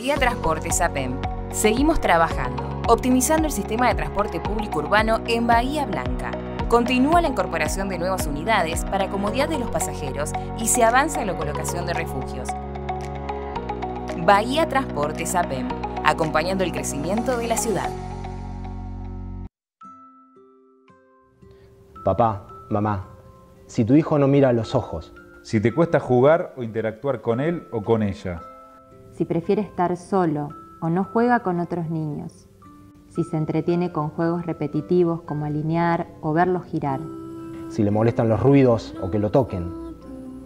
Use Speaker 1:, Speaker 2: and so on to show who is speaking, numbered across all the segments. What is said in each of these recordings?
Speaker 1: Bahía Transportes APEM. Seguimos trabajando, optimizando el sistema de transporte público urbano en Bahía Blanca. Continúa la incorporación de nuevas unidades para comodidad de los pasajeros y se avanza en la colocación de refugios. Bahía Transportes APEM, acompañando el crecimiento de la ciudad.
Speaker 2: Papá, mamá, si tu hijo no mira a los ojos,
Speaker 3: Si te cuesta jugar o interactuar con él o con ella.
Speaker 4: Si prefiere estar solo o no juega con otros niños, si se entretiene con juegos repetitivos como alinear o verlos girar,
Speaker 2: si le molestan los ruidos o que lo toquen,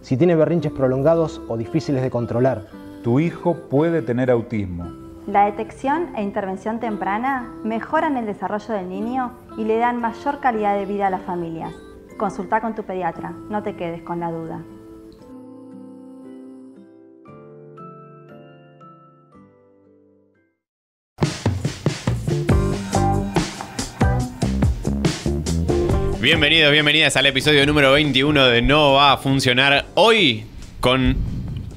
Speaker 2: si tiene berrinches prolongados o difíciles de controlar,
Speaker 3: Tu hijo puede tener autismo.
Speaker 5: La detección e intervención temprana mejoran el desarrollo del niño y le dan mayor calidad de vida a las familias. Consulta con tu pediatra, no te quedes con la duda.
Speaker 6: Bienvenidos, bienvenidas al episodio número 21 de No va a funcionar. Hoy con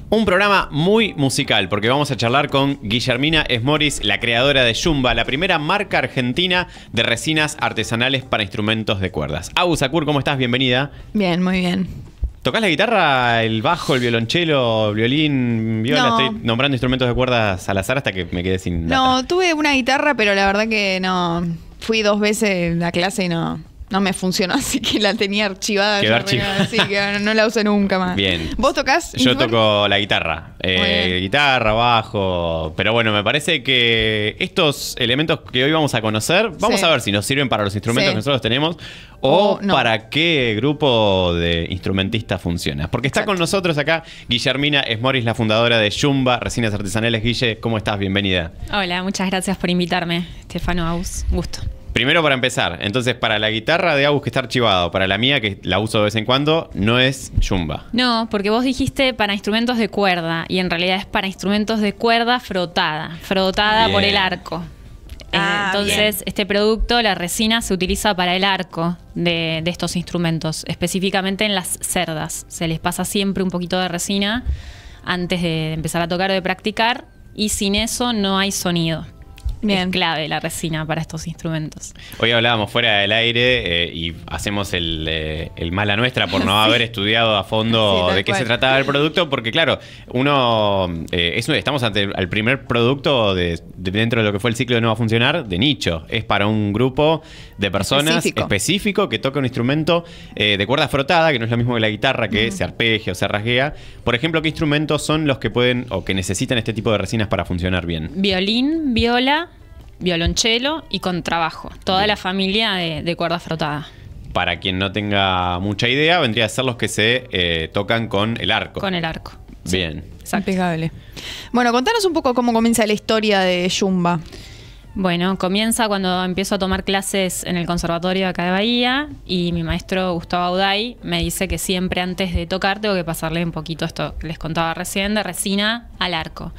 Speaker 6: un programa muy musical, porque vamos a charlar con Guillermina Esmoris, la creadora de Jumba, la primera marca argentina de resinas artesanales para instrumentos de cuerdas. Abu Sakur, ¿cómo estás? Bienvenida.
Speaker 7: Bien, muy bien.
Speaker 6: ¿Tocás la guitarra, el bajo, el violonchelo, violín, viola?
Speaker 7: No.
Speaker 6: Estoy nombrando instrumentos de cuerdas al azar hasta que me quedé sin
Speaker 7: No, tuve una guitarra, pero la verdad que no. Fui dos veces a clase y no, no me funcionó, así que la tenía archivada.
Speaker 6: Quedó archivada.
Speaker 7: Así que no, no la usé nunca más.
Speaker 6: Bien.
Speaker 7: ¿Vos tocas?
Speaker 6: Yo toco la guitarra. Eh, guitarra, bajo. Pero bueno, me parece que estos elementos que hoy vamos a conocer, vamos
Speaker 7: Sí.
Speaker 6: a ver si nos sirven para los instrumentos
Speaker 7: Sí.
Speaker 6: que nosotros tenemos o
Speaker 7: O no.
Speaker 6: para qué grupo de instrumentistas funciona. Porque está
Speaker 7: Exacto.
Speaker 6: con nosotros acá Guillermina Esmoris, la fundadora de Jumba, Resinas Artesanales. Guille, ¿cómo estás? Bienvenida.
Speaker 8: Hola, muchas gracias por invitarme, Stefano Aus. Gusto.
Speaker 6: Primero para empezar, entonces para la guitarra de Agus que está archivado, para la mía que la uso de vez en cuando, no es Jumba.
Speaker 8: No, porque vos dijiste para instrumentos de cuerda y en realidad es para instrumentos de cuerda frotada, frotada
Speaker 6: Bien.
Speaker 8: por el arco. Eh,
Speaker 7: Ah,
Speaker 8: Entonces,
Speaker 7: bien.
Speaker 8: este producto, la resina, se utiliza para el arco de, de estos instrumentos, específicamente en las cerdas. Se les pasa siempre un poquito de resina antes de empezar a tocar o de practicar y sin eso no hay sonido.
Speaker 7: Bien.
Speaker 8: Es clave la resina para estos instrumentos.
Speaker 6: Hoy hablábamos fuera del aire eh, y hacemos el, eh, el mala nuestra por no haber estudiado a fondo de qué
Speaker 7: cual.
Speaker 6: se trataba el producto, porque claro, uno eh, es estamos ante el, el primer producto de, de dentro de lo que fue el ciclo de No va a funcionar de nicho. Es para un grupo de personas específico,
Speaker 7: Específico.
Speaker 6: que toca un instrumento eh, de cuerda frotada, que no es lo mismo que la guitarra, que se arpegia o se rasguea. Por ejemplo, ¿qué instrumentos son los que pueden o que necesitan este tipo de resinas para funcionar bien?
Speaker 8: Violín, viola, violonchelo y contrabajo. Toda la familia de, de cuerda frotada.
Speaker 6: Para quien no tenga mucha idea, vendría a ser los que se eh, tocan con el arco.
Speaker 8: Con el arco.
Speaker 6: Bien.
Speaker 8: Exacto.
Speaker 7: Impecable. Bueno, contanos un poco cómo comienza la historia de Jumba.
Speaker 8: Bueno, comienza cuando empiezo a tomar clases en el conservatorio de acá de Bahía y mi maestro Gustavo Auday me dice que siempre antes de tocar tengo que pasarle un poquito esto que les contaba recién de resina al arco.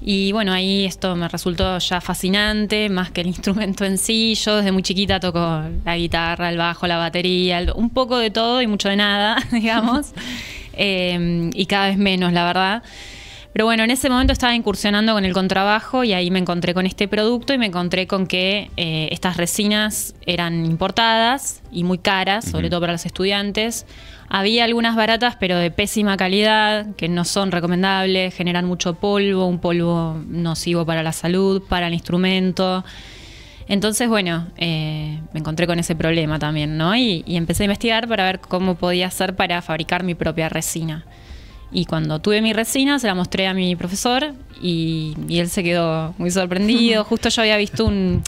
Speaker 8: Y bueno, ahí esto me resultó ya fascinante, más que el instrumento en sí. Yo desde muy chiquita toco la guitarra, el bajo, la batería, el- un poco de todo y mucho de nada, digamos. Eh, y cada vez menos, la verdad. Pero bueno, en ese momento estaba incursionando con el contrabajo y ahí me encontré con este producto y me encontré con que eh, estas resinas eran importadas y muy caras, sobre todo para los estudiantes. Había algunas baratas, pero de pésima calidad, que no son recomendables, generan mucho polvo, un polvo nocivo para la salud, para el instrumento. Entonces, bueno, eh, me encontré con ese problema también, ¿no? Y, y empecé a investigar para ver cómo podía hacer para fabricar mi propia resina. Y cuando tuve mi resina, se la mostré a mi profesor y, y él se quedó muy sorprendido. Justo yo había visto un,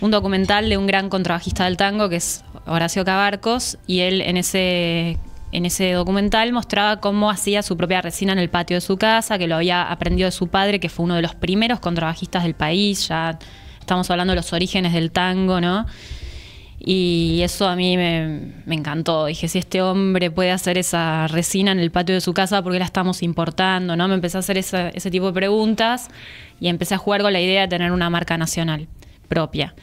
Speaker 8: un documental de un gran contrabajista del tango que es Horacio Cabarcos y él en ese, en ese documental mostraba cómo hacía su propia resina en el patio de su casa, que lo había aprendido de su padre, que fue uno de los primeros contrabajistas del país. Ya estamos hablando de los orígenes del tango, ¿no? Y eso a mí me, me encantó. Dije, si este hombre puede hacer esa resina en el patio de su casa, ¿por qué la estamos importando? ¿no? Me empecé a hacer esa- ese tipo de preguntas y empecé a jugar con la idea de tener una marca nacional propia.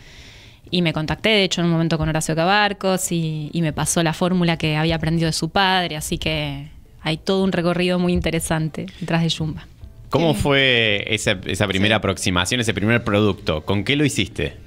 Speaker 8: Y me contacté, de hecho, en un momento con Horacio Cabarcos y, y me pasó la fórmula que había aprendido de su padre, así que hay todo un recorrido muy interesante detrás de Jumba.
Speaker 6: ¿Cómo fue esa, esa primera aproximación, ese primer producto? ¿Con qué lo hiciste?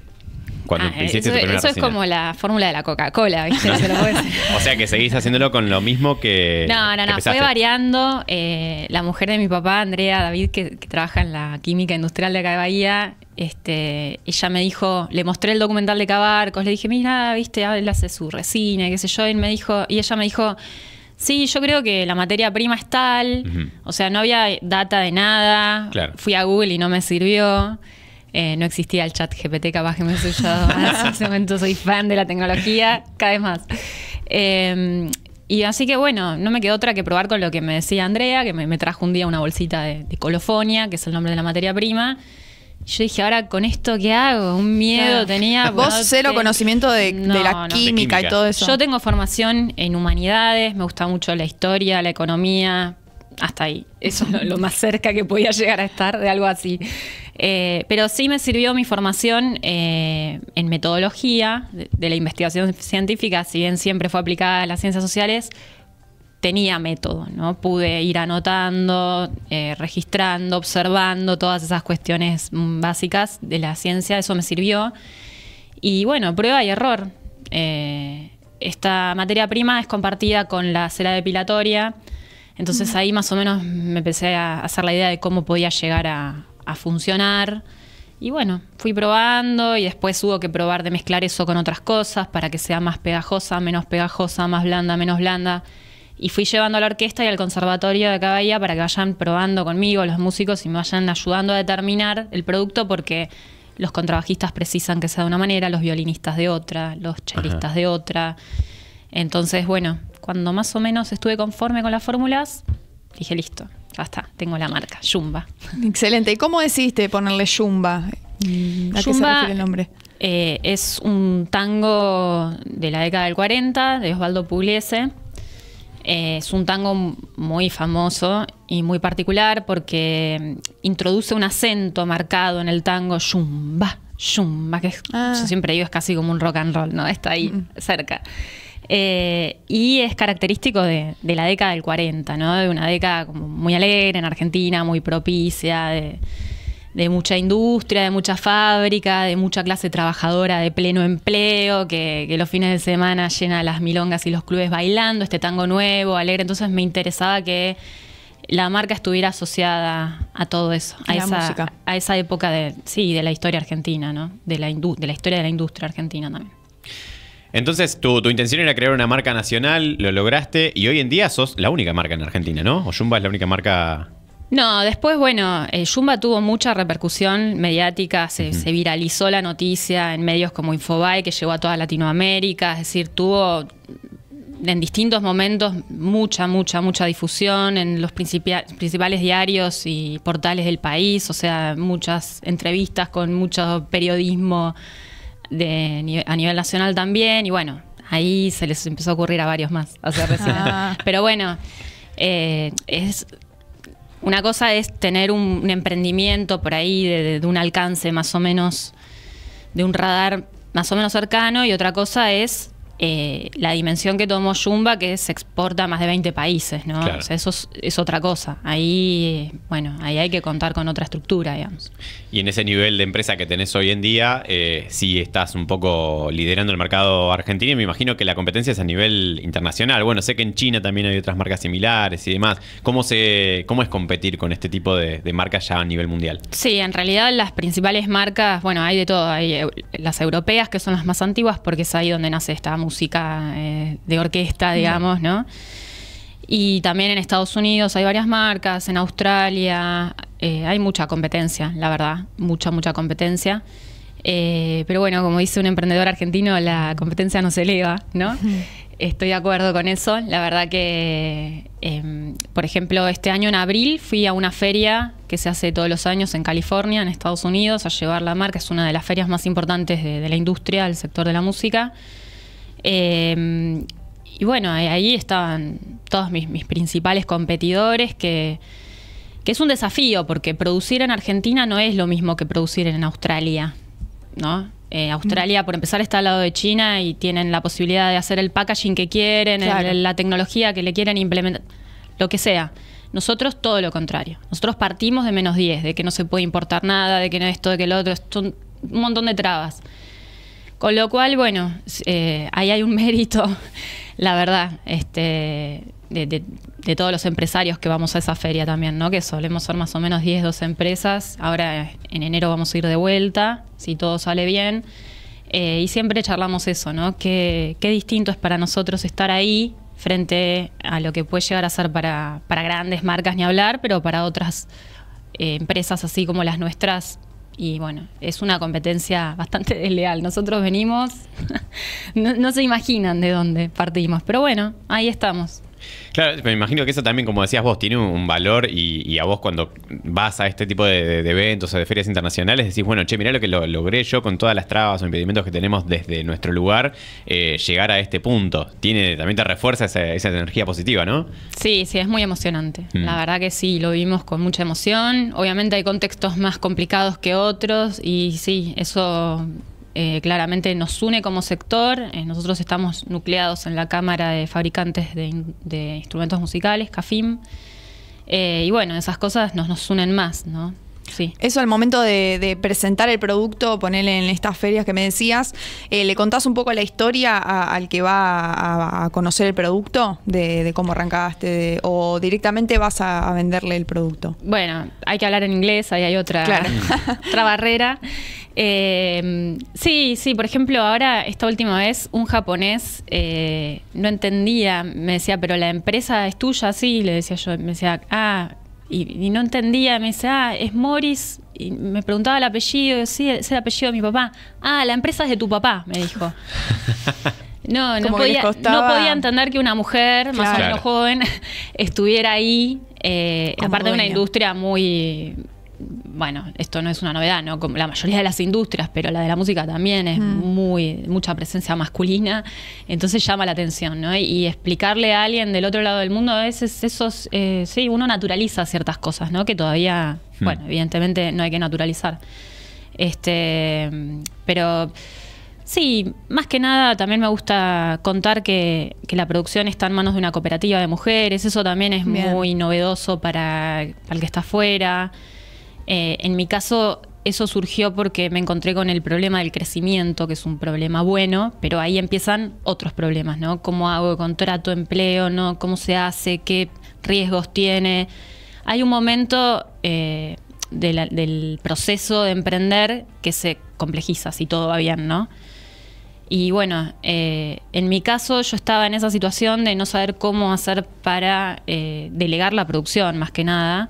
Speaker 6: Cuando
Speaker 8: Ah,
Speaker 6: hiciste
Speaker 8: eso
Speaker 6: tu primera
Speaker 8: eso es como la fórmula de la Coca-Cola, ¿viste? No se lo puede decir.
Speaker 6: O sea que seguís haciéndolo con lo mismo que.
Speaker 8: No, no, no, fue variando. Eh, la mujer de mi papá, Andrea David, que, que trabaja en la química industrial de acá de Bahía, este, ella me dijo, le mostré el documental de Cabarcos, le dije, mira, viste, él hace su resina, qué sé yo, y, me dijo, y ella me dijo, sí, yo creo que la materia prima es tal, o sea, no había data de nada,
Speaker 6: Claro.
Speaker 8: fui a Google y no me sirvió. Eh, no existía el chat GPT, capaz que me ayudado más. En ese momento soy fan de la tecnología, cada vez más. Eh, y así que bueno, no me quedó otra que probar con lo que me decía Andrea, que me, me trajo un día una bolsita de, de colofonia, que es el nombre de la materia prima. Y yo dije, ahora con esto, ¿qué hago? Un miedo
Speaker 7: Claro.
Speaker 8: tenía.
Speaker 7: Vos
Speaker 8: bueno,
Speaker 7: cero conocimiento de, la
Speaker 8: no.
Speaker 7: química,
Speaker 6: De
Speaker 7: y todo eso.
Speaker 8: Yo tengo formación en humanidades, me gusta mucho la historia, la economía, hasta ahí. Eso es lo, lo más cerca que podía llegar a estar de algo así. Eh, pero sí me sirvió mi formación eh, en metodología de, de la investigación científica, si bien siempre fue aplicada a las ciencias sociales, tenía método, ¿no? Pude ir anotando, eh, registrando, observando todas esas cuestiones básicas de la ciencia, eso me sirvió. Y bueno, prueba y error. Esta materia prima es compartida con la cera depilatoria, entonces ahí más o menos me empecé a hacer la idea de cómo podía llegar a, a funcionar. Y bueno, fui probando y después hubo que probar de mezclar eso con otras cosas para que sea más pegajosa, menos pegajosa, más blanda, menos blanda. Y fui llevando a la orquesta y al conservatorio de Bahía para que vayan probando conmigo los músicos y me vayan ayudando a determinar el producto porque los contrabajistas precisan que sea de una manera, los violinistas de otra, los chelistas
Speaker 6: Ajá.
Speaker 8: de otra. Entonces, bueno, cuando más o menos estuve conforme con las fórmulas, dije, listo, ya está, tengo la marca, Jumba.
Speaker 7: Excelente. ¿Y cómo decidiste ponerle Yumba? Mm, ¿A qué se
Speaker 8: Yumba,
Speaker 7: refiere el nombre?
Speaker 8: eh, es un tango de la década del 40 de Osvaldo Pugliese. Eh, es un tango muy famoso y muy particular porque mm, introduce un acento marcado en el tango, yumba, yumba, que es-
Speaker 7: Ah.
Speaker 8: yo siempre digo es casi como un rock and roll, ¿no? Está ahí cerca. Eh, y es característico de, de la década del 40, ¿no? De una década como muy alegre en Argentina, muy propicia, de, de mucha industria, de mucha fábrica, de mucha clase trabajadora de pleno empleo, que, que los fines de semana llena las milongas y los clubes bailando, este tango nuevo, alegre. Entonces me interesaba que la marca estuviera asociada a todo eso, a,
Speaker 7: la
Speaker 8: esa, a esa época de, sí, de la historia argentina, ¿no? De la, de la historia de la industria argentina también.
Speaker 6: Entonces, tu, tu intención era crear una marca nacional, lo lograste, y hoy en día sos la única marca en Argentina, ¿no? O Jumba es la única marca.
Speaker 8: No, después, bueno, eh, Jumba tuvo mucha repercusión mediática, se, se viralizó la noticia en medios como Infobae, que llegó a toda Latinoamérica, es decir, tuvo en distintos momentos mucha, mucha, mucha difusión en los principales diarios y portales del país, o sea, muchas entrevistas con mucho periodismo de, a nivel nacional también, y bueno, ahí se les empezó a ocurrir a varios más hacer.
Speaker 7: Ah.
Speaker 8: Pero bueno, eh, es una cosa es tener un, un emprendimiento por ahí de, de- de un alcance más o menos, de un radar más o menos cercano, y otra cosa es eh, la dimensión que tomó Jumba, que se exporta a más de 20 países, ¿no?
Speaker 6: Claro.
Speaker 8: O sea, eso es, es otra cosa. Ahí, bueno, ahí hay que contar con otra estructura, digamos.
Speaker 6: Y en ese nivel de empresa que tenés hoy en día, eh, sí estás un poco liderando el mercado argentino y me imagino que la competencia es a nivel internacional. Bueno, sé que en China también hay otras marcas similares y demás. ¿Cómo, se, cómo es competir con este tipo de, de marcas ya a nivel mundial?
Speaker 8: Sí, en realidad las principales marcas, bueno, hay de todo. Hay eh, las europeas, que son las más antiguas, porque es ahí donde nace esta música eh, de orquesta, digamos, ¿no? Y también en Estados Unidos hay varias marcas, en Australia, eh, hay mucha competencia, la verdad, mucha, mucha competencia. Eh, pero bueno, como dice un emprendedor argentino, la competencia no se eleva, ¿no? Estoy de acuerdo con eso. La verdad que, eh, por ejemplo, este año en abril fui a una feria que se hace todos los años en California, en Estados Unidos, a llevar la marca. Es una de las ferias más importantes de, de la industria, del sector de la música. Eh, y bueno, ahí, estaban todos mis, mis principales competidores, que, que es un desafío, porque producir en Argentina no es lo mismo que producir en Australia, ¿no? Eh, Australia, por empezar, está al lado de China y tienen la posibilidad de hacer el packaging que quieren, el- la tecnología que le quieren implementar, lo que sea. Nosotros todo lo contrario. Nosotros partimos de menos 10, de que no se puede importar nada, de que no esto, de que lo otro, son un montón de trabas. Con lo cual, bueno, eh, ahí hay un mérito, la verdad, este, de, de- de todos los empresarios que vamos a esa feria también, ¿no? Que solemos ser más o menos 10, 12 empresas. Ahora en enero vamos a ir de vuelta, si todo sale bien. Eh, y siempre charlamos eso, ¿no? Qué, qué distinto es para nosotros estar ahí frente a lo que puede llegar a ser para, para grandes marcas ni hablar, pero para otras eh, empresas así como las nuestras. Y bueno, es una competencia bastante desleal. Nosotros venimos, no, no se imaginan de dónde partimos, pero bueno, ahí estamos.
Speaker 6: Claro, me imagino que eso también, como decías vos, tiene un, valor y, y a vos cuando vas a este tipo de eventos o de ferias internacionales decís, bueno, che, mirá lo que lo, logré yo con todas las trabas o impedimentos que tenemos desde nuestro lugar, eh, llegar a este punto. Tiene, también te refuerza esa, esa energía positiva, ¿no?
Speaker 8: Sí, sí, es muy emocionante.
Speaker 6: Mm.
Speaker 8: La verdad que sí, lo vimos con mucha emoción. Obviamente hay contextos más complicados que otros y sí, eso eh, claramente nos une como sector. Eh, nosotros estamos nucleados en la Cámara de Fabricantes de, In- de Instrumentos Musicales, CAFIM. Eh, y bueno, esas cosas nos, nos unen más, ¿no? Sí.
Speaker 7: Eso al momento de, de presentar el producto, ponerle en estas ferias que me decías, eh, ¿le contás un poco la historia a- al que va a, a conocer el producto? De, de cómo arrancaste, de- o directamente vas a, a venderle el producto.
Speaker 8: Bueno, hay que hablar en inglés, ahí hay otra,
Speaker 7: Claro.
Speaker 8: otra barrera. Eh, sí, sí, por ejemplo, ahora, esta última vez, un japonés eh, no entendía, me decía, pero la empresa es tuya, sí, le decía yo, me decía, ah, y, y no entendía, me decía, ah, es Morris, y me preguntaba el apellido, sí, es el apellido de mi papá. Ah, la empresa es de tu papá, me dijo. No, no podía,
Speaker 7: costaba-
Speaker 8: no podía entender que una mujer más o menos joven estuviera ahí, eh, aparte de una industria muy, bueno, esto no es una novedad, ¿no? Como la mayoría de las industrias, pero la de la música también es muy, mucha presencia masculina, entonces llama la atención, ¿no? Y, y explicarle a alguien del otro lado del mundo, a veces esos, eh, sí, uno naturaliza ciertas cosas, ¿no? Que todavía,
Speaker 6: Hmm.
Speaker 8: bueno, evidentemente no hay que naturalizar. Este, pero sí, más que nada también me gusta contar que, que la producción está en manos de una cooperativa de mujeres. Eso también es
Speaker 7: Bien.
Speaker 8: muy novedoso para, para el que está afuera. Eh, en mi caso, eso surgió porque me encontré con el problema del crecimiento, que es un problema bueno, pero ahí empiezan otros problemas, ¿no? ¿Cómo hago contrato, empleo, no? ¿Cómo se hace? ¿Qué riesgos tiene? Hay un momento eh, del proceso de emprender que se complejiza si todo va bien, ¿no? Y bueno, eh, en mi caso yo estaba en esa situación de no saber cómo hacer para delegar la producción, más que nada.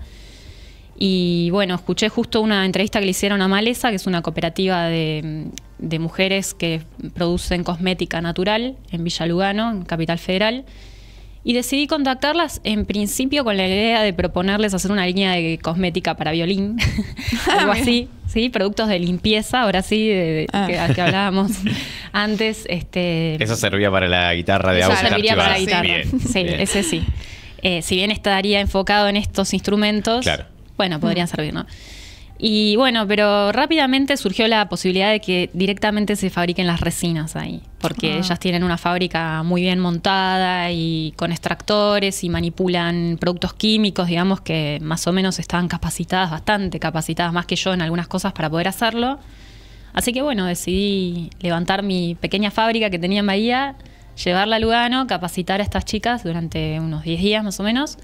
Speaker 8: Y bueno, escuché justo una entrevista que le hicieron a Maleza, que es una cooperativa de, de mujeres que producen cosmética natural en Villa Lugano, en Capital Federal. Y decidí contactarlas en principio con la idea de proponerles hacer una línea de cosmética para violín, algo así, ¿sí? Productos de limpieza, ahora sí, de, de-
Speaker 7: Ah.
Speaker 8: que, que hablábamos antes. Este,
Speaker 6: Eso servía para la guitarra de
Speaker 8: eso serviría para la guitarra.
Speaker 6: Bien,
Speaker 8: sí,
Speaker 6: bien.
Speaker 8: ese sí. Eh, si bien estaría enfocado en estos instrumentos,
Speaker 6: Claro.
Speaker 8: Bueno, podrían servir, ¿no? Y bueno, pero rápidamente surgió la posibilidad de que directamente se fabriquen las resinas ahí, porque
Speaker 7: Ah.
Speaker 8: ellas tienen una fábrica muy bien montada y con extractores y manipulan productos químicos, digamos que más o menos estaban capacitadas, bastante capacitadas más que yo en algunas cosas para poder hacerlo. Así que bueno, decidí levantar mi pequeña fábrica que tenía en Bahía, llevarla a Lugano, capacitar a estas chicas durante unos 10 días más o menos.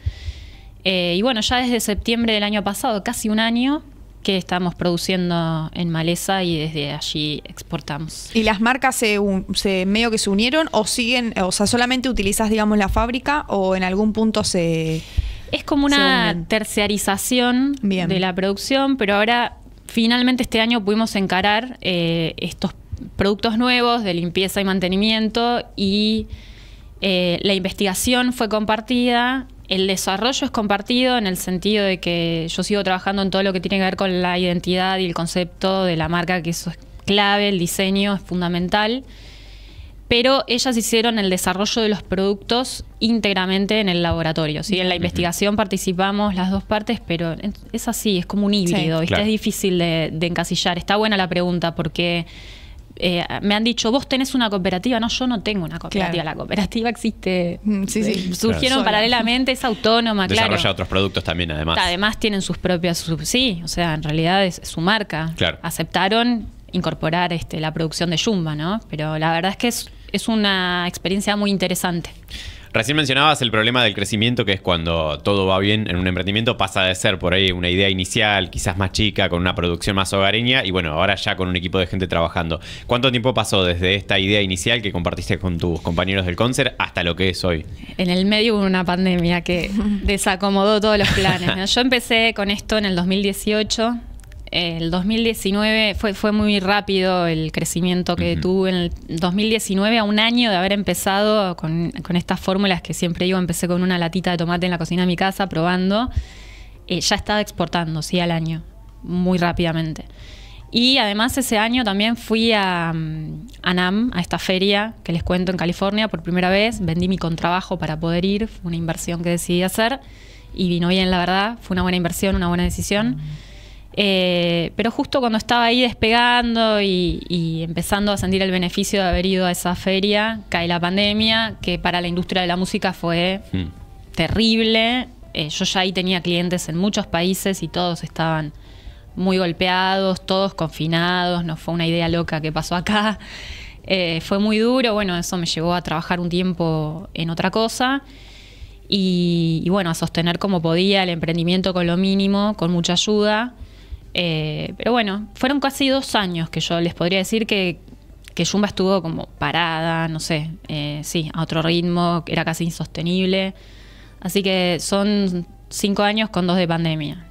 Speaker 8: Eh, y bueno, ya desde septiembre del año pasado, casi un año, que estamos produciendo en Maleza y desde allí exportamos.
Speaker 7: ¿Y las marcas se, un- se medio que se unieron o siguen, o sea, solamente utilizas, digamos, la fábrica o en algún punto se...
Speaker 8: Es como una terciarización
Speaker 7: Bien.
Speaker 8: de la producción, pero ahora finalmente este año pudimos encarar eh, estos productos nuevos de limpieza y mantenimiento y eh, la investigación fue compartida, el desarrollo es compartido en el sentido de que yo sigo trabajando en todo lo que tiene que ver con la identidad y el concepto de la marca, que eso es clave, el diseño es fundamental pero ellas hicieron el desarrollo de los productos íntegramente en el laboratorio. ¿sí? En la investigación participamos las dos partes, pero es así, es como un híbrido,
Speaker 7: Sí.
Speaker 8: ¿viste?
Speaker 6: Claro.
Speaker 8: es difícil de, de encasillar. Está buena la pregunta porque eh, me han dicho, vos tenés una cooperativa. No, yo no tengo una cooperativa.
Speaker 7: Claro.
Speaker 8: La cooperativa existe.
Speaker 7: Mm, sí, sí.
Speaker 8: eh, Surgieron paralelamente, es autónoma, claro.
Speaker 6: Desarrolla otros productos también, además.
Speaker 8: Además tienen sus propias, su- sí, o sea, en realidad es su marca.
Speaker 6: Claro.
Speaker 8: Aceptaron incorporar este, la producción de Jumba, ¿no? Pero la verdad es que es, es una experiencia muy interesante.
Speaker 6: Recién mencionabas el problema del crecimiento, que es cuando todo va bien en un emprendimiento, pasa de ser por ahí una idea inicial, quizás más chica, con una producción más hogareña, y bueno, ahora ya con un equipo de gente trabajando. ¿Cuánto tiempo pasó desde esta idea inicial que compartiste con tus compañeros del concert hasta lo que es hoy?
Speaker 8: En el medio hubo una pandemia que desacomodó todos los planes. ¿no? Yo empecé con esto en el 2018. El 2019 fue, fue muy rápido el crecimiento que
Speaker 6: Ujú.
Speaker 8: tuve en el 2019, a un año de haber empezado con, con estas fórmulas que siempre digo, empecé con una latita de tomate en la cocina de mi casa probando, eh, ya estaba exportando, sí, al año, muy rápidamente. Y además ese año también fui a, mm, a NAM, a esta feria que les cuento en California por primera vez. Vendí mi contrabajo para poder ir, fue una inversión que decidí hacer y vino bien, la verdad. Fue una buena inversión, una buena decisión. Eh, pero justo cuando estaba ahí despegando y, y empezando a sentir el beneficio de haber ido a esa feria, cae la pandemia, que para la industria de la música fue
Speaker 6: Hmm.
Speaker 8: terrible. Eh, yo ya ahí tenía clientes en muchos países y todos estaban muy golpeados, todos confinados, no fue una idea loca que pasó acá. Eh, fue muy duro, bueno, eso me llevó a trabajar un tiempo en otra cosa y, y bueno, a sostener como podía el emprendimiento con lo mínimo, con mucha ayuda. Eh, pero bueno, fueron casi dos años que yo les podría decir que, que estuvo como parada, no sé, eh, sí, a otro ritmo, era casi insostenible. Así que son cinco años con dos de pandemia.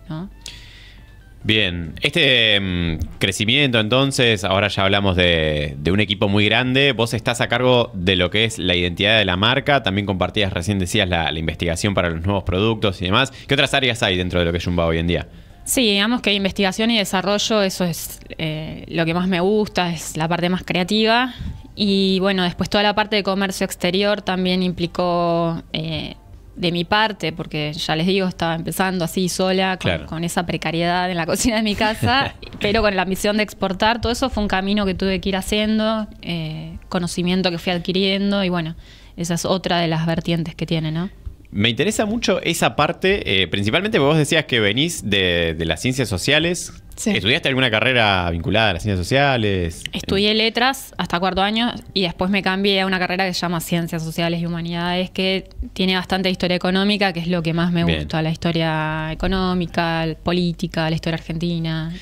Speaker 6: Bien, este mm, crecimiento entonces, ahora ya hablamos de, de un equipo muy grande, vos estás a cargo de lo que es la identidad de la marca, también compartías, recién decías, la, la investigación para los nuevos productos y demás. ¿Qué otras áreas hay dentro de lo que es Jumba hoy en día?
Speaker 8: Sí, digamos que investigación y desarrollo, eso es eh, lo que más me gusta, es la parte más creativa. Y bueno, después toda la parte de comercio exterior también implicó eh, de mi parte, porque ya les digo, estaba empezando así sola, con,
Speaker 6: Claro.
Speaker 8: con esa precariedad en la cocina de mi casa, pero con la misión de exportar. Todo eso fue un camino que tuve que ir haciendo, eh, conocimiento que fui adquiriendo y bueno, esa es otra de las vertientes que tiene, ¿no?
Speaker 6: Me interesa mucho esa parte, eh, principalmente porque vos decías que venís de, de las ciencias sociales.
Speaker 7: Sí.
Speaker 6: ¿Estudiaste alguna carrera vinculada a las ciencias sociales?
Speaker 8: Estudié letras hasta cuarto año y después me cambié a una carrera que se llama Ciencias Sociales y Humanidades, que tiene bastante historia económica, que es lo que más me
Speaker 6: Bien.
Speaker 8: gusta, la historia económica, política, la historia argentina.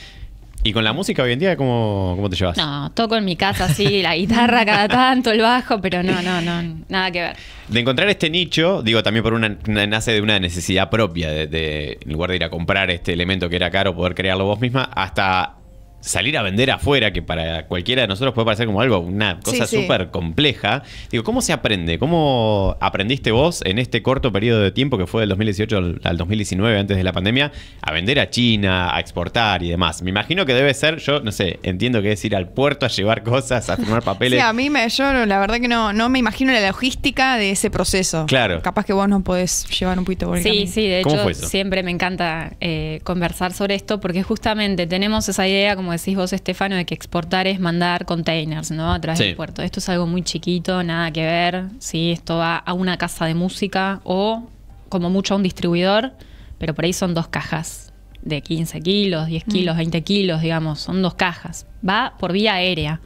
Speaker 6: ¿Y con la música hoy en día cómo, cómo te llevas?
Speaker 8: No, toco en mi casa, sí, la guitarra cada tanto, el bajo, pero no, no, no, nada que ver.
Speaker 6: De encontrar este nicho, digo también por una, una- nace de una necesidad propia, de, de- en lugar de ir a comprar este elemento que era caro, poder crearlo vos misma, hasta salir a vender afuera, que para cualquiera de nosotros puede parecer como algo, una cosa
Speaker 7: Sí, sí.
Speaker 6: súper compleja. Digo, ¿cómo se aprende? ¿Cómo aprendiste vos en este corto periodo de tiempo que fue del 2018 al, al 2019, antes de la pandemia, a vender a China, a exportar y demás? Me imagino que debe ser, yo no sé, entiendo que es ir al puerto a llevar cosas, a firmar papeles.
Speaker 7: Sí, a mí me, yo la verdad que no, no me imagino la logística de ese proceso.
Speaker 6: Claro.
Speaker 7: Capaz que vos no podés llevar un poquito por el
Speaker 8: Sí,
Speaker 7: camino.
Speaker 8: sí, de
Speaker 6: ¿Cómo
Speaker 8: hecho siempre me encanta eh, conversar sobre esto porque justamente tenemos esa idea, como decís vos, Estefano, de que exportar es mandar containers, ¿no? A través
Speaker 6: Sí.
Speaker 8: del puerto. Esto es algo muy chiquito, nada que ver, si esto va a una casa de música o como mucho a un distribuidor, pero por ahí son dos cajas de 15 kilos, 10 kilos, 20 kilos, digamos, son dos cajas. Va por vía aérea.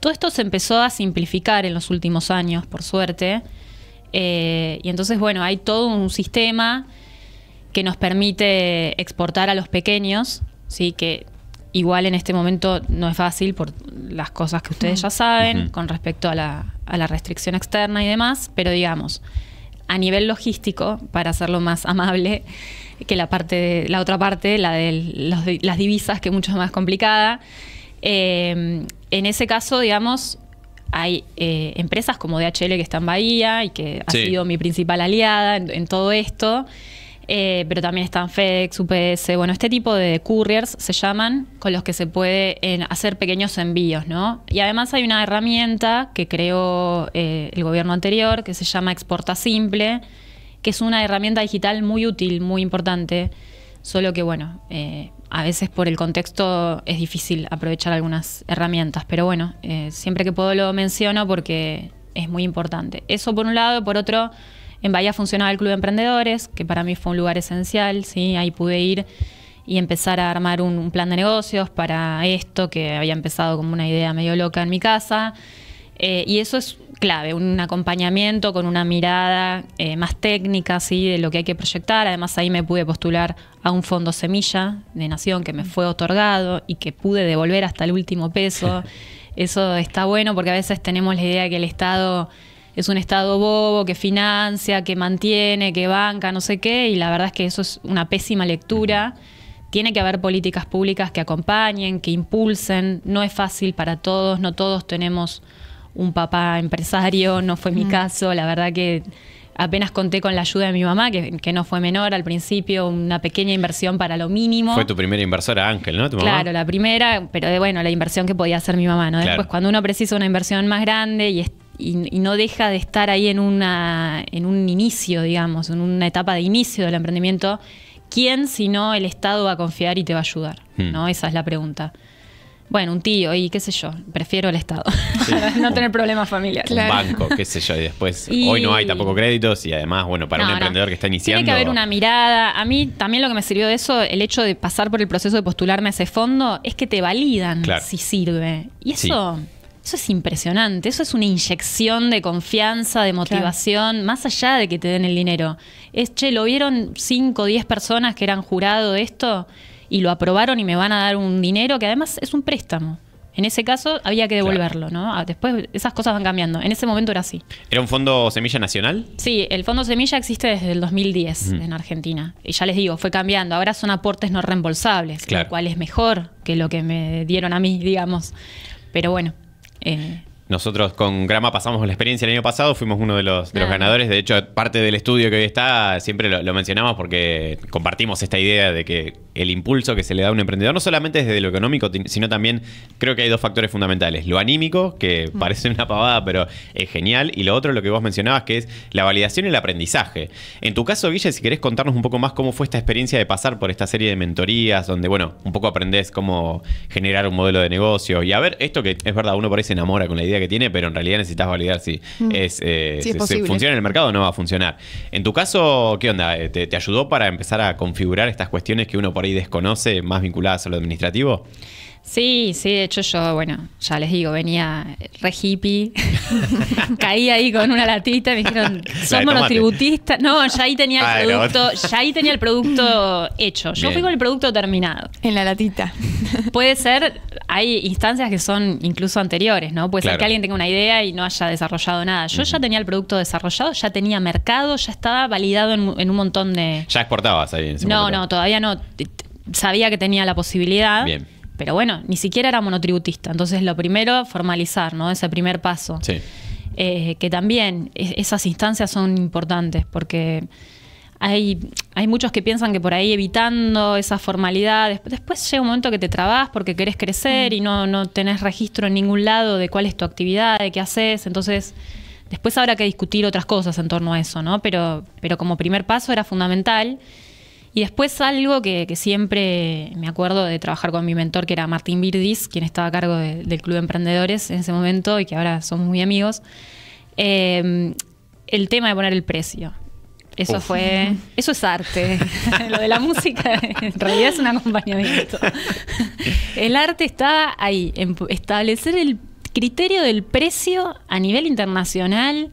Speaker 8: Todo esto se empezó a simplificar en los últimos años, por suerte. Eh, y entonces, bueno, hay todo un sistema que nos permite exportar a los pequeños, ¿sí? que igual en este momento no es fácil por las cosas que ustedes ya saben con respecto a la, a la restricción externa y demás, pero digamos, a nivel logístico, para hacerlo más amable que la parte de- la otra parte, la de los las divisas, que es mucho más complicada. eh, en ese caso, digamos, hay eh, empresas como DHL que está en Bahía y que ha
Speaker 6: Sí.
Speaker 8: sido mi principal aliada en, en todo esto. Eh, pero también están FedEx, UPS, bueno, este tipo de couriers se llaman, con los que se puede hacer pequeños envíos, ¿no? Y además hay una herramienta que creó eh, el gobierno anterior que se llama Exporta Simple, que es una herramienta digital muy útil, muy importante, Solo que, bueno, eh, a veces por el contexto es difícil aprovechar algunas herramientas, pero bueno, siempre que puedo lo menciono porque es muy importante. Eso por un lado, por otro, en Bahía funcionaba el Club de Emprendedores, que para mí fue un lugar esencial, ¿sí? ahí pude ir y empezar a armar un, un plan de negocios para esto, que había empezado como una idea medio loca en mi casa. Eh, y eso es clave, un acompañamiento con una mirada eh, más técnica ¿sí? de lo que hay que proyectar. Además ahí me pude postular a un fondo semilla de nación que me fue otorgado y que pude devolver hasta el último peso. Eso está bueno porque a veces tenemos la idea de que el Estado es un Estado bobo que financia, que mantiene, que banca, no sé qué, y la verdad es que eso es una pésima lectura. Tiene que haber políticas públicas que acompañen, que impulsen. No es fácil para todos, no todos tenemos un papá empresario, no fue mi caso, la verdad que apenas conté con la ayuda de mi mamá, que, que, no fue menor al principio, una pequeña inversión para lo mínimo.
Speaker 6: Fue tu primera inversora, Ángel, ¿no? ¿Tu mamá?
Speaker 8: Claro, la primera, pero de, bueno, la inversión que podía hacer mi mamá, ¿no?
Speaker 6: Claro.
Speaker 8: Después, cuando uno precisa una inversión más grande y, y, y, no deja de estar ahí en, una, en un inicio, digamos, en una etapa de inicio del emprendimiento, ¿quién, si no el Estado, va a confiar y te va a ayudar?
Speaker 6: Hmm.
Speaker 8: ¿no? Esa es la pregunta. Bueno, un tío y qué sé yo, prefiero el Estado, sí. no tener problemas familiares.
Speaker 6: Un banco, qué sé yo, y después y... hoy no hay tampoco créditos y además, bueno, para no, un emprendedor no. que está iniciando...
Speaker 8: Tiene que haber una mirada. A mí también lo que me sirvió de eso, el hecho de pasar por el proceso de postularme a ese fondo, es que te validan
Speaker 6: claro.
Speaker 8: si sirve. Y eso... Sí. Eso es impresionante, eso es una inyección de confianza, de motivación, claro. más allá de que te den el dinero. Es, che, lo vieron 5 o 10 personas que eran jurado de esto y lo aprobaron y me van a dar un dinero que además es un préstamo. En ese caso había que devolverlo, claro. ¿no? Después esas cosas van cambiando. En ese momento era así.
Speaker 6: ¿Era un fondo Semilla Nacional?
Speaker 8: Sí, el fondo Semilla existe desde el 2010 mm. en Argentina. Y ya les digo, fue cambiando. Ahora son aportes no reembolsables,
Speaker 6: claro.
Speaker 8: lo cual es mejor que lo que me dieron a mí, digamos. Pero bueno. Eh,
Speaker 6: nosotros con Grama pasamos la experiencia el año pasado, fuimos uno de los, de los ganadores. De hecho, parte del estudio que hoy está, siempre lo, lo, mencionamos porque compartimos esta idea de que el impulso que se le da a un emprendedor, no solamente desde lo económico, sino también creo que hay dos factores fundamentales. Lo anímico, que parece una pavada, pero es genial. Y lo otro, lo que vos mencionabas, que es la validación y el aprendizaje. En tu caso, Guille, si querés contarnos un poco más cómo fue esta experiencia de pasar por esta serie de mentorías, donde, bueno, un poco aprendés cómo generar un modelo de negocio. Y a ver, esto que es verdad, uno por ahí se enamora con la idea que tiene, pero en realidad necesitas validar si,
Speaker 7: Mm.
Speaker 6: es, eh,
Speaker 7: Sí, es
Speaker 6: si- funciona en el mercado o no va a funcionar. En tu caso, ¿qué onda? Eh, ¿Te, te ayudó para empezar a configurar estas cuestiones que uno por ahí desconoce, más vinculadas a lo administrativo?
Speaker 8: Sí, sí, de hecho yo, bueno, ya les digo, venía re hippie, caí ahí con una latita, me dijeron, somos los
Speaker 6: tomate.
Speaker 8: tributistas. No, ya ahí tenía
Speaker 6: Ah,
Speaker 8: el
Speaker 6: no.
Speaker 8: producto, ya ahí tenía el producto hecho. Yo
Speaker 6: Bien.
Speaker 8: fui con el producto terminado.
Speaker 7: En la latita.
Speaker 8: Puede ser, hay instancias que son incluso anteriores, ¿no? Puede
Speaker 6: Claro.
Speaker 8: ser que alguien tenga una idea y no haya desarrollado nada. Yo ya tenía el producto desarrollado, ya tenía mercado, ya estaba validado en, en un montón de...
Speaker 6: Ya exportabas ahí en ese
Speaker 8: No,
Speaker 6: momento.
Speaker 8: no, todavía no. Sabía que tenía la posibilidad.
Speaker 6: Bien.
Speaker 8: Pero bueno, ni siquiera era monotributista. Entonces, lo primero, formalizar, ¿no? Ese primer paso.
Speaker 6: Sí.
Speaker 8: Eh, que también es- esas instancias son importantes porque hay, hay muchos que piensan que por ahí evitando esa formalidad, después, después llega un momento que te trabas porque querés crecer y no, no tenés registro en ningún lado de cuál es tu actividad, de qué haces. Entonces, después habrá que discutir otras cosas en torno a eso, ¿no? Pero, pero como primer paso era fundamental. Y después algo que, que siempre me acuerdo de trabajar con mi mentor, que era Martín Virdis, quien estaba a cargo de- del Club de Emprendedores en ese momento y que ahora somos muy amigos, eh, el tema de poner el precio. Eso
Speaker 6: Uf.
Speaker 8: fue, eso es arte. Lo de la música en realidad es un acompañamiento. El arte está ahí, en establecer el criterio del precio a nivel internacional,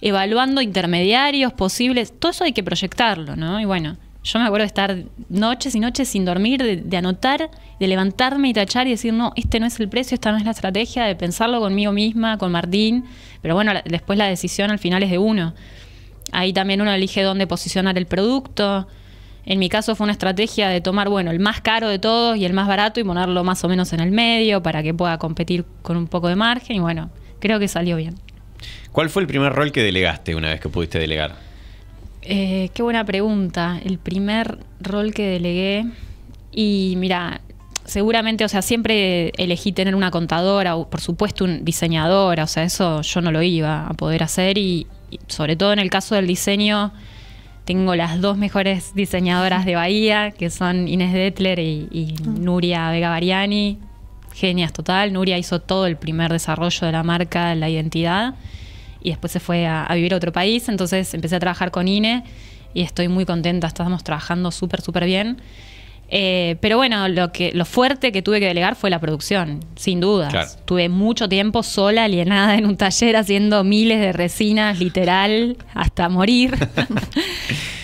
Speaker 8: evaluando intermediarios posibles, todo eso hay que proyectarlo, ¿no? Y bueno, yo me acuerdo de estar noches y noches sin dormir, de, de anotar, de levantarme y tachar y decir, no, este no es el precio, esta no es la estrategia, de pensarlo conmigo misma, con Martín, pero bueno, después la decisión al final es de uno. Ahí también uno elige dónde posicionar el producto. En mi caso fue una estrategia de tomar, bueno, el más caro de todos y el más barato y ponerlo más o menos en el medio para que pueda competir con un poco de margen. Y bueno, creo que salió bien.
Speaker 6: ¿Cuál fue el primer rol que delegaste una vez que pudiste delegar?
Speaker 8: Eh, qué buena pregunta. El primer rol que delegué. Y mira, seguramente, o sea, siempre elegí tener una contadora o, por supuesto, un diseñadora. O sea, eso yo no lo iba a poder hacer. Y, y sobre todo en el caso del diseño, tengo las dos mejores diseñadoras de Bahía, que son Inés Detler y, y Nuria Vega Bariani. Genias total. Nuria hizo todo el primer desarrollo de la marca, la identidad, y después se fue a, a vivir a otro país. Entonces empecé a trabajar con Ine y estoy muy contenta. Estamos trabajando súper, súper bien. Eh, pero bueno, lo, que, lo fuerte que tuve que delegar fue la producción, sin dudas.
Speaker 6: Claro.
Speaker 8: Tuve mucho tiempo sola, alienada en un taller haciendo miles de resinas, literal, hasta morir.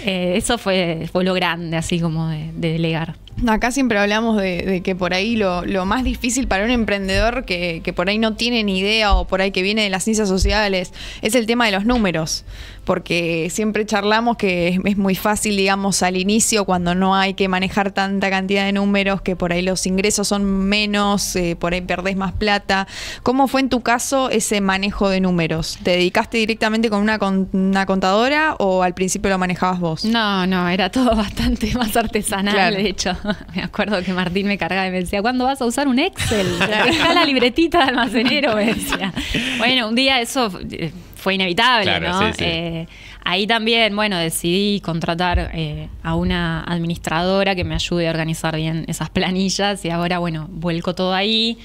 Speaker 8: Eh, eso fue, fue lo grande, así como de, de delegar.
Speaker 7: Acá siempre hablamos de, que por ahí lo, lo más difícil para un emprendedor que, que por ahí no tiene ni idea o por ahí que viene de las ciencias sociales es el tema de los números. Porque siempre charlamos que es, muy fácil, digamos, al inicio cuando no hay que manejar tanta cantidad de números, que por ahí los ingresos son menos, eh, por ahí perdés más plata. ¿Cómo fue en tu caso ese manejo de números? ¿Te dedicaste directamente con una, con una contadora o al principio lo manejabas vos?
Speaker 8: No, no, era todo bastante más artesanal,
Speaker 7: Claro.
Speaker 8: de hecho. Me acuerdo que Martín me cargaba y me decía, ¿cuándo vas a usar un Excel? Deja la libretita de almacenero, me decía. Bueno, un día eso eh, fue inevitable,
Speaker 6: Claro,
Speaker 8: ¿no?
Speaker 6: sí, sí.
Speaker 8: Eh, ahí también, bueno, decidí contratar eh, a una administradora que me ayude a organizar bien esas planillas y ahora, bueno, vuelco todo ahí.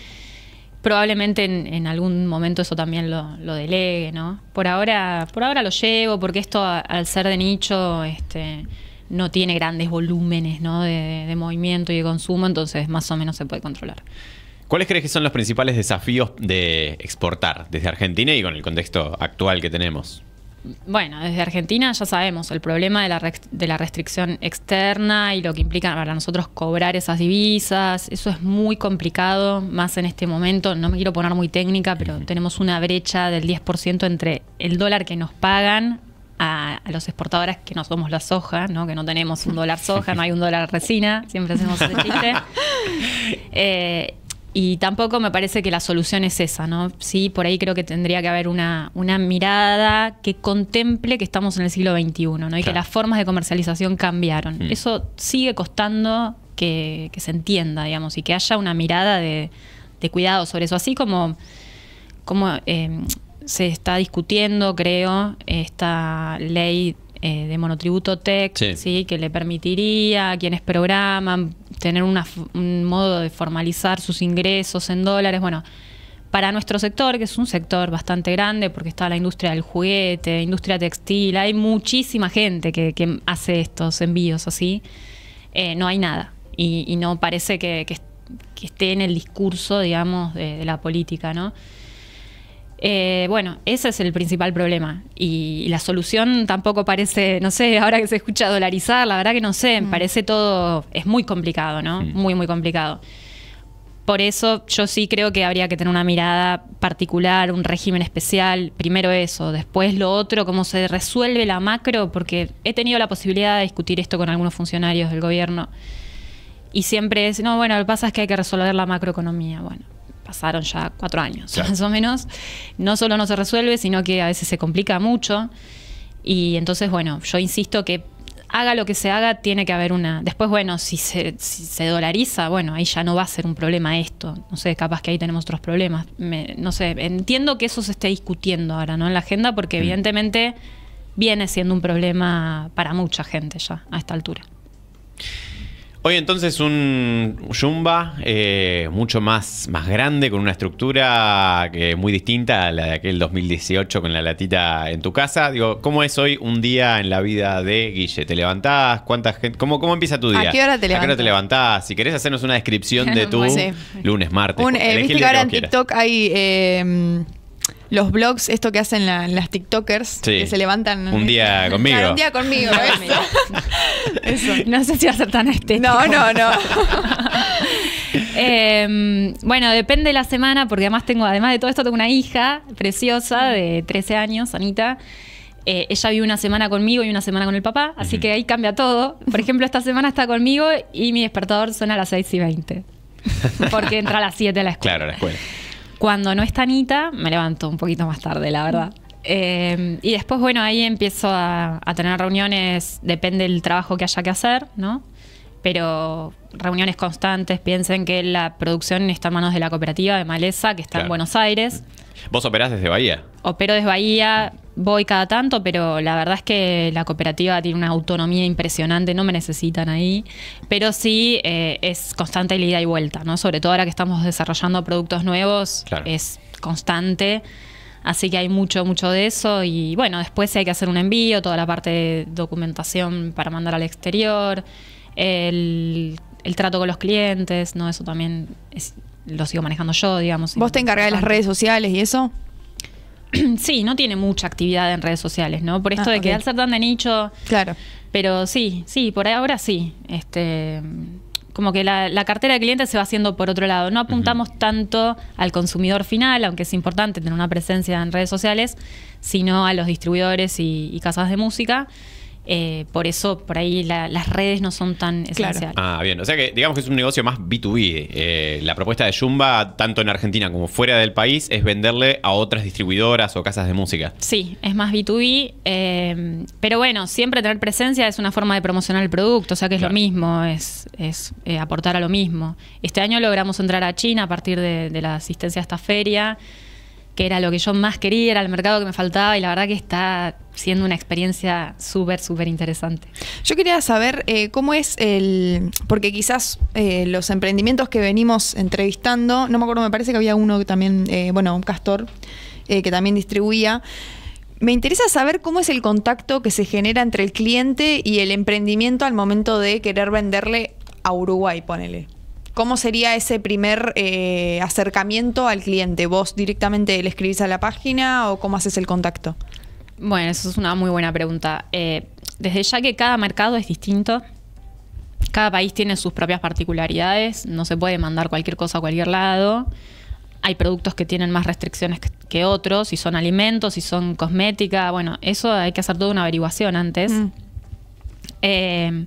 Speaker 8: Probablemente en, en algún momento eso también lo, lo delegue, ¿no? Por ahora, por ahora lo llevo, porque esto al ser de nicho, este, no tiene grandes volúmenes ¿no? de, de movimiento y de consumo, entonces más o menos se puede controlar.
Speaker 6: ¿Cuáles crees que son los principales desafíos de exportar desde Argentina y con el contexto actual que tenemos?
Speaker 8: Bueno, desde Argentina ya sabemos el problema de la, de la restricción externa y lo que implica para nosotros cobrar esas divisas. Eso es muy complicado, más en este momento. No me quiero poner muy técnica, pero tenemos una brecha del 10% entre el dólar que nos pagan a, a los exportadores que no somos la soja, ¿no? que no tenemos un dólar soja, no hay un dólar resina, siempre hacemos ese chiste. Eh, y tampoco me parece que la solución es esa, ¿no? Sí, por ahí creo que tendría que haber una, una mirada que contemple que estamos en el siglo XXI, ¿no? Y que las formas de comercialización cambiaron.
Speaker 6: Mm.
Speaker 8: Eso sigue costando que, que se entienda, digamos, y que haya una mirada de, de cuidado sobre eso. Así como, como eh, se está discutiendo, creo, esta ley eh, de monotributo TEC,
Speaker 6: Sí.
Speaker 8: ¿sí? que le permitiría a quienes programan tener una un modo de formalizar sus ingresos en dólares. Bueno, para nuestro sector, que es un sector bastante grande, porque está la industria del juguete, industria textil, hay muchísima gente que, que hace estos envíos así, eh, no hay nada. Y, y no parece que, que- que esté en el discurso, digamos, de, de la política, ¿no? Eh, bueno, ese es el principal problema. Y, la solución tampoco parece, no sé, ahora que se escucha dolarizar, la verdad que no sé, me parece todo, es muy complicado, ¿no?
Speaker 6: Mm.
Speaker 8: Muy, muy complicado. Por eso yo sí creo que habría que tener una mirada particular, un régimen especial, primero eso, después lo otro, cómo se resuelve la macro, porque he tenido la posibilidad de discutir esto con algunos funcionarios del gobierno y siempre es, no, bueno, lo que pasa es que hay que resolver la macroeconomía. Bueno, pasaron ya cuatro años,
Speaker 6: Claro.
Speaker 8: más o menos. No solo no se resuelve, sino que a veces se complica mucho. Y entonces, bueno, yo insisto que haga lo que se haga, tiene que haber una... Después, bueno, si se, si se dolariza, bueno, ahí ya no va a ser un problema esto. No sé, capaz que ahí tenemos otros problemas. Me- no sé, entiendo que eso se esté discutiendo ahora, ¿no? En la agenda, porque
Speaker 6: Mm.
Speaker 8: evidentemente viene siendo un problema para mucha gente ya a esta altura.
Speaker 6: Hoy entonces un Jumba eh, mucho más, más grande, con una estructura que muy distinta a la de aquel 2018 con la latita en tu casa. Digo, ¿cómo es hoy un día en la vida de Guille? ¿Te levantás? ¿Cuánta gente? ¿Cómo, cómo empieza tu
Speaker 7: ¿A
Speaker 6: día?
Speaker 7: qué hora te
Speaker 6: ¿A qué hora
Speaker 7: levantás?
Speaker 6: te levantás? Si querés hacernos una descripción de tu
Speaker 7: Sí.
Speaker 6: lunes, martes.
Speaker 7: Un, eh, Viste que ahora en. TikTok hay eh, los blogs, esto que hacen la- las TikTokers,
Speaker 6: Sí.
Speaker 7: que se levantan.
Speaker 6: Un día conmigo.
Speaker 7: Claro, un día conmigo. eso. Eso.
Speaker 8: No sé si va a ser tan estético.
Speaker 7: No, no, no.
Speaker 8: Eh, bueno, depende de la semana, porque además tengo, además de todo esto, tengo una hija preciosa de 13 años, Anita. Eh, ella vive una semana conmigo y una semana con el papá, así que ahí cambia todo. Por ejemplo, esta semana está conmigo y mi despertador suena a las 6 y 20. Porque entra a las 7 a la escuela.
Speaker 6: Claro, la escuela.
Speaker 8: Cuando no está Anita, me levanto un poquito más tarde, la verdad. Eh, y después, bueno, ahí empiezo a, a tener reuniones, depende del trabajo que haya que hacer, ¿no? Pero reuniones constantes. Piensen que la producción está en manos de la cooperativa de Maleza, que está
Speaker 6: Claro.
Speaker 8: en Buenos Aires.
Speaker 6: Vos operás desde Bahía.
Speaker 8: Opero desde Bahía, voy cada tanto, pero la verdad es que la cooperativa tiene una autonomía impresionante, no me necesitan ahí. Pero sí eh, es constante el ida y vuelta, ¿no? Sobre todo ahora que estamos desarrollando productos nuevos,
Speaker 6: Claro.
Speaker 8: es constante. Así que hay mucho, mucho de eso. Y bueno, después hay que hacer un envío, toda la parte de documentación para mandar al exterior, el, el trato con los clientes, ¿no? Eso también es- lo sigo manejando yo, digamos.
Speaker 7: ¿Vos te encargás de las redes sociales y eso?
Speaker 8: Sí, no tiene mucha actividad en redes sociales, ¿no? Por esto
Speaker 7: Ah,
Speaker 8: de que
Speaker 7: ok.
Speaker 8: al ser tan de nicho,
Speaker 7: Claro.
Speaker 8: pero sí, sí, por ahora sí. Este, como que la, la cartera de clientes se va haciendo por otro lado. No apuntamos tanto al consumidor final, aunque es importante tener una presencia en redes sociales, sino a los distribuidores y, y casas de música. Eh, por eso, por ahí la- las redes no son tan
Speaker 7: Claro.
Speaker 8: esenciales.
Speaker 6: Ah, bien. O sea que digamos que es un negocio más B2B. Eh, la propuesta de Jumba, tanto en Argentina como fuera del país, es venderle a otras distribuidoras o casas de música.
Speaker 8: Sí, es más B2B, eh, pero bueno, siempre tener presencia es una forma de promocionar el producto, o sea que es
Speaker 6: Claro.
Speaker 8: lo mismo, es, es, eh, aportar a lo mismo. Este año logramos entrar a China a partir de, de la asistencia a esta feria, que era lo que yo más quería, era el mercado que me faltaba y la verdad que está siendo una experiencia súper, súper interesante.
Speaker 7: Yo quería saber eh, cómo es el. Porque quizás eh, los emprendimientos que venimos entrevistando, no me acuerdo, me parece que había uno también, eh, bueno, un castor, que también distribuía. Me interesa saber cómo es el contacto que se genera entre el cliente y el emprendimiento al momento de querer venderle a Uruguay, ponele. ¿Cómo sería ese primer eh, acercamiento al cliente? ¿Vos directamente le escribís a la página o cómo haces el contacto?
Speaker 8: Bueno, eso es una muy buena pregunta. Eh, desde ya que cada mercado es distinto, cada país tiene sus propias particularidades, no se puede mandar cualquier cosa a cualquier lado. Hay productos que tienen más restricciones que, otros, si son alimentos, si son cosmética, bueno, eso hay que hacer toda una averiguación antes.
Speaker 7: Mm.
Speaker 8: Eh,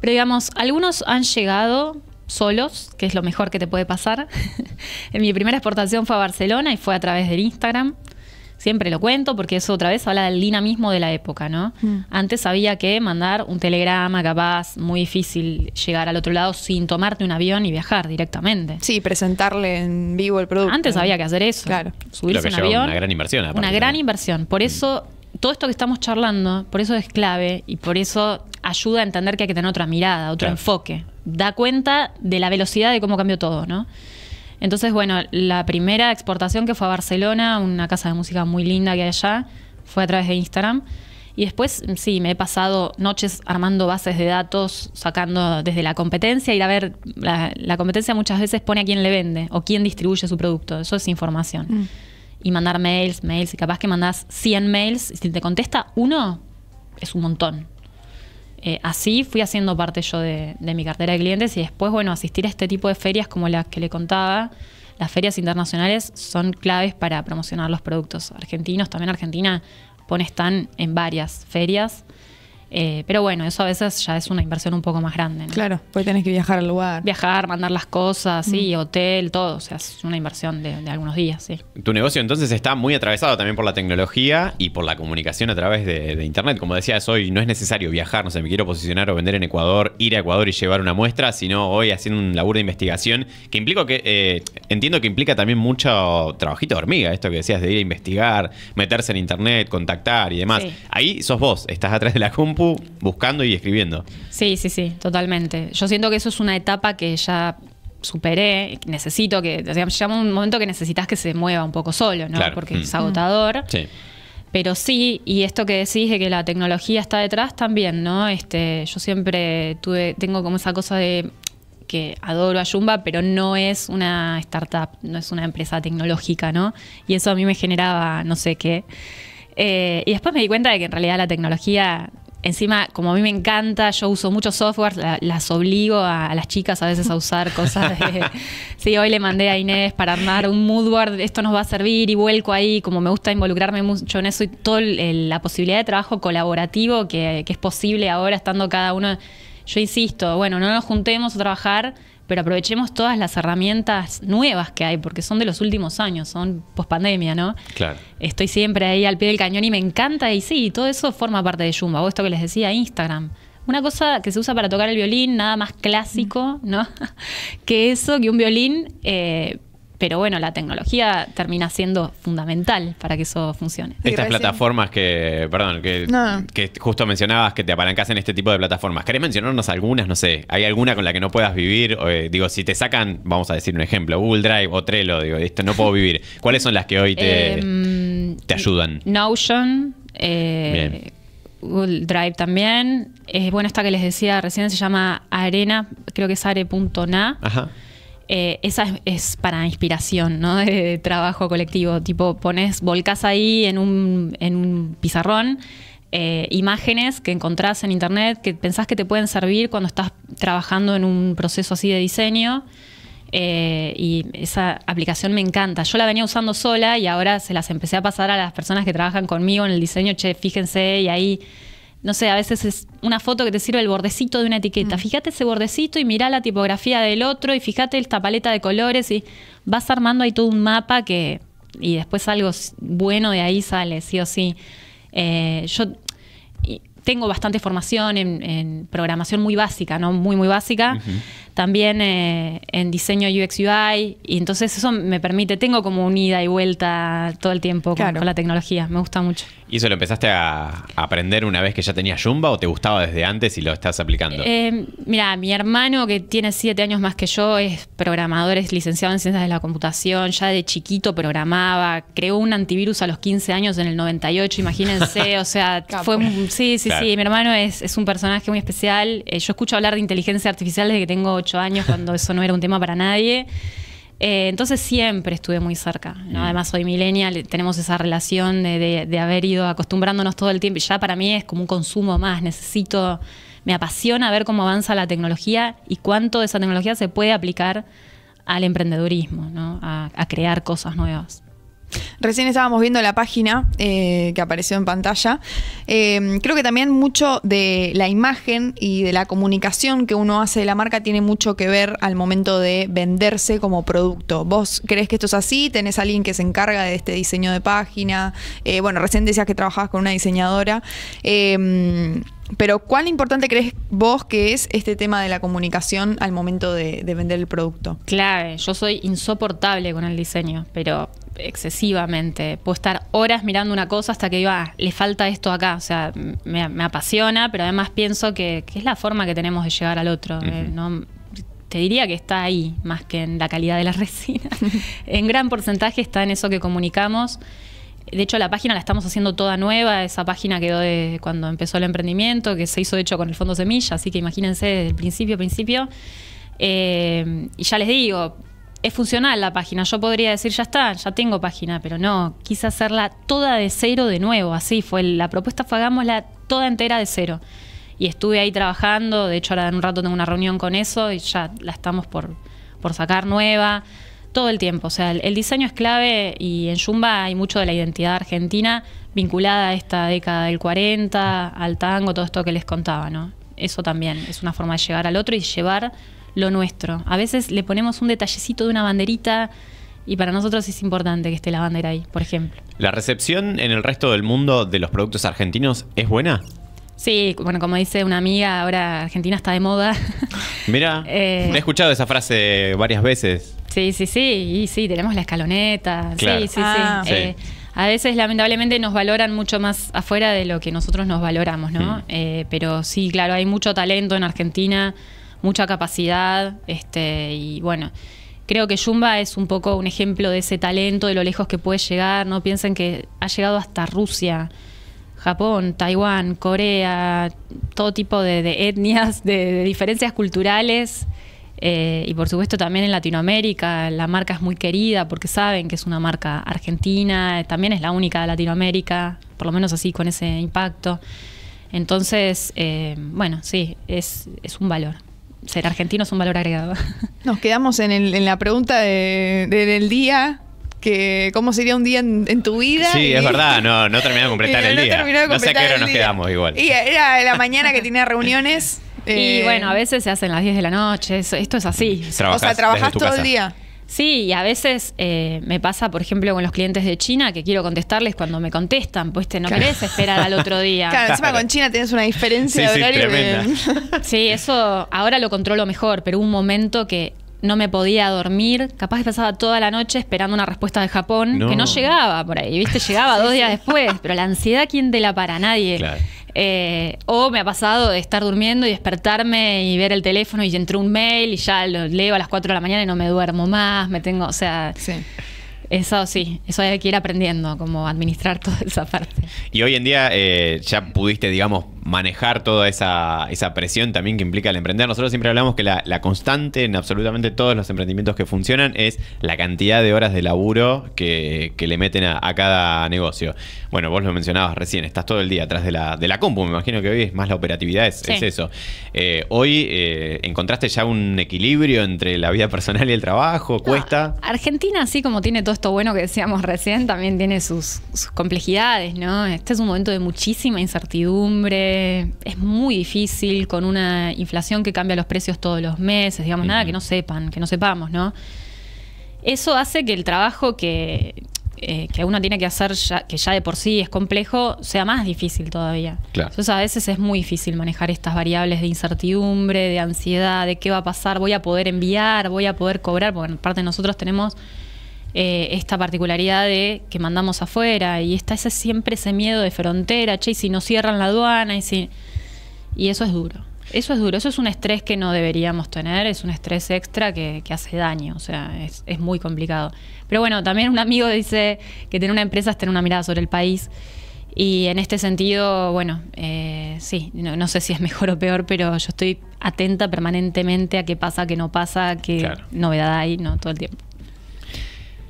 Speaker 8: pero digamos, algunos han llegado solos, que es lo mejor que te puede pasar. en mi primera exportación fue a Barcelona y fue a través del Instagram. Siempre lo cuento porque eso otra vez habla del dinamismo de la época, ¿no?
Speaker 7: Mm.
Speaker 8: Antes había que mandar un telegrama, capaz, muy difícil llegar al otro lado sin tomarte un avión y viajar directamente.
Speaker 7: Sí, presentarle en vivo el producto.
Speaker 8: Antes había que hacer eso.
Speaker 7: Claro.
Speaker 8: Subirse
Speaker 6: Lo que
Speaker 8: un
Speaker 6: lleva
Speaker 8: avión.
Speaker 6: una gran inversión, aparte
Speaker 8: Una gran inversión. Por eso, todo esto que estamos charlando, por eso es clave y por eso ayuda a entender que hay que tener otra mirada, otro
Speaker 6: Claro.
Speaker 8: enfoque. Da cuenta de la velocidad de cómo cambió todo, ¿no? Entonces, bueno, la primera exportación que fue a Barcelona, una casa de música muy linda que hay allá, fue a través de Instagram. Y después, sí, me he pasado noches armando bases de datos, sacando desde la competencia, ir a ver, la, la competencia muchas veces pone a quién le vende o quién distribuye su producto. Eso es información.
Speaker 7: Mm.
Speaker 8: Y mandar mails, mails, y capaz que mandás 100 mails, y si te contesta uno, es un montón. Eh, así fui haciendo parte yo de, de mi cartera de clientes y después, bueno, asistir a este tipo de ferias como las que le contaba. Las ferias internacionales son claves para promocionar los productos argentinos. También Argentina pone stand en varias ferias. Eh, pero bueno, eso a veces ya es una inversión un poco más grande. ¿no?
Speaker 7: Claro, porque tenés que viajar al lugar.
Speaker 8: Viajar, mandar las cosas,
Speaker 7: Mm.
Speaker 8: sí, hotel, todo. O sea, es una inversión de, de algunos días, sí.
Speaker 6: Tu negocio entonces está muy atravesado también por la tecnología y por la comunicación a través de, de Internet. Como decías hoy, no es necesario viajar, no sé, me quiero posicionar o vender en Ecuador, ir a Ecuador y llevar una muestra, sino hoy haciendo un laburo de investigación que implica que, eh, entiendo que implica también mucho trabajito de hormiga, esto que decías de ir a investigar, meterse en Internet, contactar y demás.
Speaker 8: Sí.
Speaker 6: Ahí sos vos, estás atrás de la compu buscando y escribiendo.
Speaker 8: Sí, sí, sí, totalmente. Yo siento que eso es una etapa que ya superé, necesito que, digamos, llega un momento que necesitas que se mueva un poco solo, ¿no?
Speaker 6: Claro.
Speaker 8: Porque
Speaker 6: Mm.
Speaker 8: es agotador.
Speaker 6: Sí.
Speaker 8: Pero sí, y esto que decís de que la tecnología está detrás también, ¿no? Este, yo siempre tuve, tengo como esa cosa de que adoro a Jumba, pero no es una startup, no es una empresa tecnológica, ¿no? Y eso a mí me generaba no sé qué. Eh, y después me di cuenta de que en realidad la tecnología, encima, como a mí me encanta, yo uso muchos software, la- las obligo a, a las chicas a veces a usar cosas de... sí, hoy le mandé a Inés para armar un mood board, esto nos va a servir y vuelco ahí, como me gusta involucrarme mucho en eso y toda la posibilidad de trabajo colaborativo que, que es posible ahora estando cada uno... Yo insisto, bueno, no nos juntemos a trabajar, pero aprovechemos todas las herramientas nuevas que hay, porque son de los últimos años, son pospandemia, ¿no?
Speaker 6: Claro.
Speaker 8: Estoy siempre ahí al pie del cañón y me encanta y sí, todo eso forma parte de Jumba. O esto que les decía, Instagram. una cosa que se usa para tocar el violín, nada más clásico, ¿no? que eso, que un violín. eh, pero bueno, la tecnología termina siendo fundamental para que eso funcione.
Speaker 6: Estas
Speaker 7: recién-
Speaker 6: plataformas que, perdón, que,
Speaker 7: No.
Speaker 6: que justo mencionabas que te apalancas en este tipo de plataformas. ¿Querés mencionarnos algunas? No sé, ¿hay alguna con la que no puedas vivir? O, eh, digo, si te sacan, vamos a decir un ejemplo, Google Drive o Trello, digo, esto no puedo vivir. ¿Cuáles son las que hoy te,
Speaker 8: Em,
Speaker 6: te ayudan?
Speaker 8: Notion, eh. Google Drive también. Eh, bueno, esta que les decía recién se llama Arena, creo que es are.na.
Speaker 6: Ajá.
Speaker 8: Eh, esa es, para inspiración, ¿no? De trabajo colectivo. Tipo, pones, volcás ahí en un, en un pizarrón eh, imágenes que encontrás en internet que pensás que te pueden servir cuando estás trabajando en un proceso así de diseño. Eh, y esa aplicación me encanta. Yo la venía usando sola y ahora se las empecé a pasar a las personas que trabajan conmigo en el diseño. Che, fíjense, y ahí no sé, a veces es una foto que te sirve el bordecito de una etiqueta. Fíjate ese bordecito y mirá la tipografía del otro y fíjate esta paleta de colores y vas armando ahí todo un mapa que y después algo bueno de ahí sale, sí o sí. Eh, yo tengo bastante formación en, en programación muy básica, ¿no? Muy, muy básica. También eh, en diseño UX UI. Y entonces eso me permite, tengo como un ida y vuelta todo el tiempo con-
Speaker 7: Claro.
Speaker 8: con la tecnología. Me gusta mucho.
Speaker 6: ¿Y eso lo empezaste a, aprender una vez que ya tenías Joomla o te gustaba desde antes y lo estás aplicando?
Speaker 8: Eh, mira, mi hermano que tiene siete años más que yo es programador, es licenciado en ciencias de la computación, ya de chiquito programaba, creó un antivirus a los 15 años en el 98, imagínense, o sea, fue un- sí, sí,
Speaker 6: Claro.
Speaker 8: sí, mi hermano es, es un personaje muy especial. Eh, yo escucho hablar de inteligencia artificial desde que tengo ocho años, cuando eso no era un tema para nadie. Eh, entonces siempre estuve muy cerca. ¿no?
Speaker 6: Mm.
Speaker 8: Además, soy millennial, tenemos esa relación de, de- de haber ido acostumbrándonos todo el tiempo. Ya para mí es como un consumo más. Necesito, me apasiona ver cómo avanza la tecnología y cuánto de esa tecnología se puede aplicar al emprendedurismo, ¿no? a, a crear cosas nuevas.
Speaker 7: Recién estábamos viendo la página eh, que apareció en pantalla. Eh, creo que también mucho de la imagen y de la comunicación que uno hace de la marca tiene mucho que ver al momento de venderse como producto. ¿Vos crees que esto es así? ¿Tenés alguien que se encarga de este diseño de página? Eh, bueno, recién decías que trabajabas con una diseñadora. Eh, pero ¿cuán importante crees vos que es este tema de la comunicación al momento de, de vender el producto?
Speaker 8: Clave, yo soy insoportable con el diseño, pero excesivamente. Puedo estar horas mirando una cosa hasta que digo, ah, le falta esto acá. O sea, me, me apasiona, pero además pienso que, que es la forma que tenemos de llegar al otro. eh, no- te diría que está ahí, más que en la calidad de la resina. en gran porcentaje está en eso que comunicamos. De hecho, la página la estamos haciendo toda nueva. Esa página quedó de cuando empezó el emprendimiento, que se hizo de hecho con el Fondo Semilla, así que imagínense desde el principio, principio. Eh, y ya les digo, es funcional la página. Yo podría decir, ya está, ya tengo página, pero no, quise hacerla toda de cero de nuevo. Así fue. La propuesta fue hagámosla toda entera de cero. Y estuve ahí trabajando. De hecho, ahora en un rato tengo una reunión con eso y ya la estamos por, por sacar nueva. Todo el tiempo. O sea, el, el diseño es clave y en Jumba hay mucho de la identidad argentina vinculada a esta década del 40, al tango, todo esto que les contaba, ¿no? Eso también es una forma de llegar al otro y llevar lo nuestro. A veces le ponemos un detallecito de una banderita y para nosotros es importante que esté la bandera ahí, por ejemplo.
Speaker 6: ¿La recepción en el resto del mundo de los productos argentinos es buena?
Speaker 8: Sí, bueno, como dice una amiga, ahora Argentina está de moda.
Speaker 6: Mira,
Speaker 8: Eh.
Speaker 6: he escuchado esa frase varias veces.
Speaker 8: Sí, sí, sí, y sí, tenemos la escaloneta.
Speaker 6: Claro.
Speaker 8: Sí, sí,
Speaker 7: Ah.
Speaker 8: sí.
Speaker 6: Sí.
Speaker 8: Eh, a veces, lamentablemente, nos valoran mucho más afuera de lo que nosotros nos valoramos, ¿no?
Speaker 6: Mm.
Speaker 8: Eh, pero sí, claro, hay mucho talento en Argentina, mucha capacidad, este, y bueno. Creo que Jumba es un poco un ejemplo de ese talento, de lo lejos que puede llegar. No piensen que ha llegado hasta Rusia, Japón, Taiwán, Corea, todo tipo de, etnias, de, diferencias culturales. Eh, y por supuesto también en Latinoamérica la marca es muy querida porque saben que es una marca argentina, también es la única de Latinoamérica, por lo menos así con ese impacto. Entonces, eh, bueno, sí, es, es un valor. Ser argentino es un valor agregado.
Speaker 7: Nos quedamos en, el- en la pregunta de- de- del día, que cómo sería un día en, en tu vida.
Speaker 6: Sí,
Speaker 7: y-
Speaker 6: es verdad, no, no terminamos de completar
Speaker 7: y
Speaker 6: el
Speaker 7: no
Speaker 6: día.
Speaker 7: terminó de
Speaker 6: no sé a qué
Speaker 7: completar
Speaker 6: hora nos
Speaker 7: día.
Speaker 6: quedamos igual.
Speaker 7: Y era la mañana que tenía reuniones.
Speaker 8: y
Speaker 7: eh,
Speaker 8: bueno, a veces se hacen las 10 de la noche, eso- esto es así.
Speaker 7: O sea, trabajás todo
Speaker 6: casa.
Speaker 7: el día.
Speaker 8: Sí, y a veces eh, me pasa, por ejemplo, con los clientes de China que quiero contestarles cuando me contestan, pues te no
Speaker 7: Claro.
Speaker 8: querés esperar al otro día.
Speaker 7: Claro, encima con China tenés una diferencia
Speaker 6: Sí,
Speaker 7: de horario.
Speaker 6: tremenda.
Speaker 8: Sí, eso ahora lo controlo mejor, pero hubo un momento que no me podía dormir, capaz que pasaba toda la noche esperando una respuesta de Japón
Speaker 6: No.
Speaker 8: que no llegaba por ahí, ¿viste? Llegaba dos días después, pero la ansiedad, ¿quién te la para? Nadie.
Speaker 6: Claro.
Speaker 8: Eh, o me ha pasado de estar durmiendo y despertarme y ver el teléfono y entró un mail y ya lo leo a las 4 de la mañana y no me duermo más, me tengo, o sea,
Speaker 7: Sí.
Speaker 8: eso sí, eso hay que ir aprendiendo, como administrar toda esa parte.
Speaker 6: Y hoy en día eh, ya pudiste, digamos, manejar toda esa, esa presión también que implica el emprender. Nosotros siempre hablamos que la, la constante en absolutamente todos los emprendimientos que funcionan es la cantidad de horas de laburo que, que le meten a, a cada negocio. Bueno, vos lo mencionabas recién, estás todo el día atrás de la, de la compu, me imagino que hoy es más la operatividad, es,
Speaker 8: Sí.
Speaker 6: es eso. Eh, hoy eh, encontraste ya un equilibrio entre la vida personal y el trabajo, cuesta.
Speaker 8: Argentina, así como tiene todo esto bueno que decíamos recién, también tiene sus, sus complejidades, ¿no? Este es un momento de muchísima incertidumbre, es muy difícil con una inflación que cambia los precios todos los meses, digamos, nada que no sepan, que no sepamos, ¿no? Eso hace que el trabajo que, eh, que uno tiene que hacer, ya, que ya de por sí es complejo, sea más difícil todavía.
Speaker 6: Claro.
Speaker 8: Entonces a veces es muy difícil manejar estas variables de incertidumbre, de ansiedad, de qué va a pasar, voy a poder enviar, voy a poder cobrar, porque en parte nosotros tenemos eh, esta particularidad de que mandamos afuera y está ese siempre ese miedo de frontera, che, y si nos cierran la aduana y si... Y eso es duro. Eso es duro, eso es un estrés que no deberíamos tener, es un estrés extra que, que hace daño, o sea, es, es muy complicado. Pero bueno, también un amigo dice que tener una empresa es tener una mirada sobre el país. Y en este sentido, bueno, eh, sí, no, no sé si es mejor o peor, pero yo estoy atenta permanentemente a qué pasa, qué no pasa, qué
Speaker 6: Claro.
Speaker 8: novedad hay, ¿no? Todo el tiempo.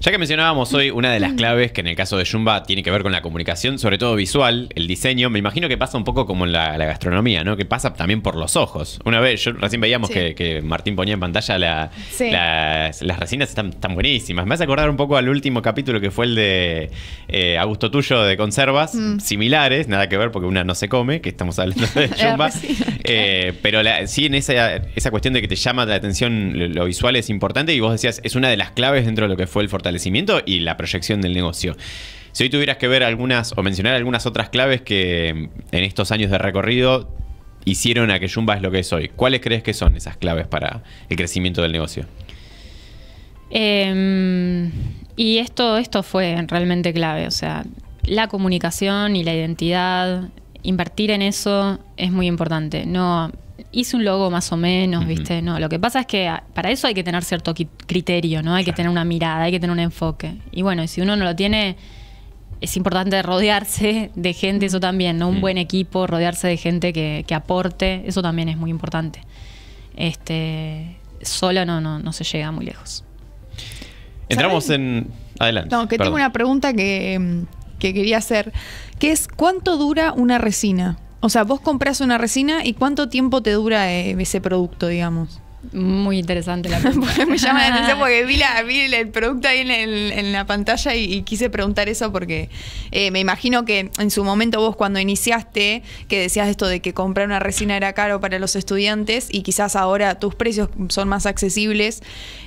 Speaker 6: Ya que mencionábamos hoy una de las claves que en el caso de Jumba tiene que ver con la comunicación, sobre todo visual, el diseño, me imagino que pasa un poco como en la, la gastronomía, ¿no? Que pasa también por los ojos. Una vez, yo recién veíamos
Speaker 7: Sí.
Speaker 6: que, que Martín ponía en pantalla la-
Speaker 7: Sí.
Speaker 6: las, las resinas están, están buenísimas. Me hace acordar un poco al último capítulo que fue el de eh, Augusto Tuyo de conservas,
Speaker 7: Mm.
Speaker 6: similares, nada que ver porque una no se come, que estamos hablando de Jumba.
Speaker 7: resina,
Speaker 6: Eh, pero la- sí, en esa, esa cuestión de que te llama la atención lo, lo visual es importante y vos decías, es una de las claves dentro de lo que fue el fortalecimiento y la proyección del negocio. Si hoy tuvieras que ver algunas o mencionar algunas otras claves que en estos años de recorrido hicieron a que Jumba es lo que es hoy, ¿cuáles crees que son esas claves para el crecimiento del negocio?
Speaker 8: Eh, y esto, esto fue realmente clave, o sea, la comunicación y la identidad, invertir en eso es muy importante. No hice un logo más o menos. ¿viste? No, lo que pasa es que ah, para eso hay que tener cierto criterio, ¿no? Hay que tener una mirada, hay que tener un enfoque. Y bueno, y si uno no lo tiene, es importante rodearse de gente, eso también, ¿no? Un
Speaker 6: Mm.
Speaker 8: buen equipo, rodearse de gente que, que aporte, eso también es muy importante. Este, solo no, no, no se llega muy lejos.
Speaker 6: Entramos
Speaker 7: ¿Saben?
Speaker 6: en... Adelante.
Speaker 7: No, que
Speaker 6: perdón.
Speaker 7: tengo una pregunta que, que quería hacer, que es ¿cuánto dura una resina? O sea, vos compras una resina y ¿cuánto tiempo te dura eh, ese producto, digamos?
Speaker 8: Muy interesante la pregunta.
Speaker 7: Me llama la atención porque vi, la, vi el, el producto ahí en, el- en la pantalla y, y quise preguntar eso porque eh, me imagino que en su momento vos cuando iniciaste, que decías esto de que comprar una resina era caro para los estudiantes y quizás ahora tus precios son más accesibles,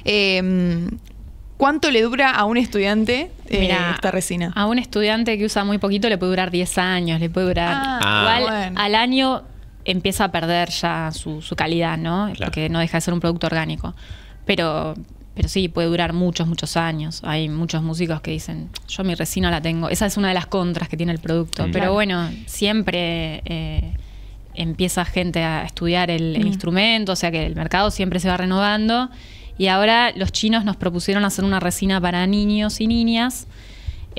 Speaker 7: eh, ¿cuánto le dura a un estudiante eh, esta resina?
Speaker 8: A un estudiante que usa muy poquito le puede durar 10 años, le puede durar.
Speaker 7: Ah,
Speaker 8: igual
Speaker 7: bueno.
Speaker 8: al año empieza a perder ya su, su calidad, ¿no?
Speaker 6: Claro.
Speaker 8: Porque no deja de ser un producto orgánico. Pero, pero sí, puede durar muchos, muchos años. Hay muchos músicos que dicen, yo mi resina la tengo. Esa es una de las contras que tiene el producto.
Speaker 6: Mm.
Speaker 8: Pero
Speaker 7: Claro.
Speaker 8: bueno, siempre eh, empieza gente a estudiar el, el
Speaker 7: Mm.
Speaker 8: instrumento, o sea que el mercado siempre se va renovando. Y ahora los chinos nos propusieron hacer una resina para niños y niñas.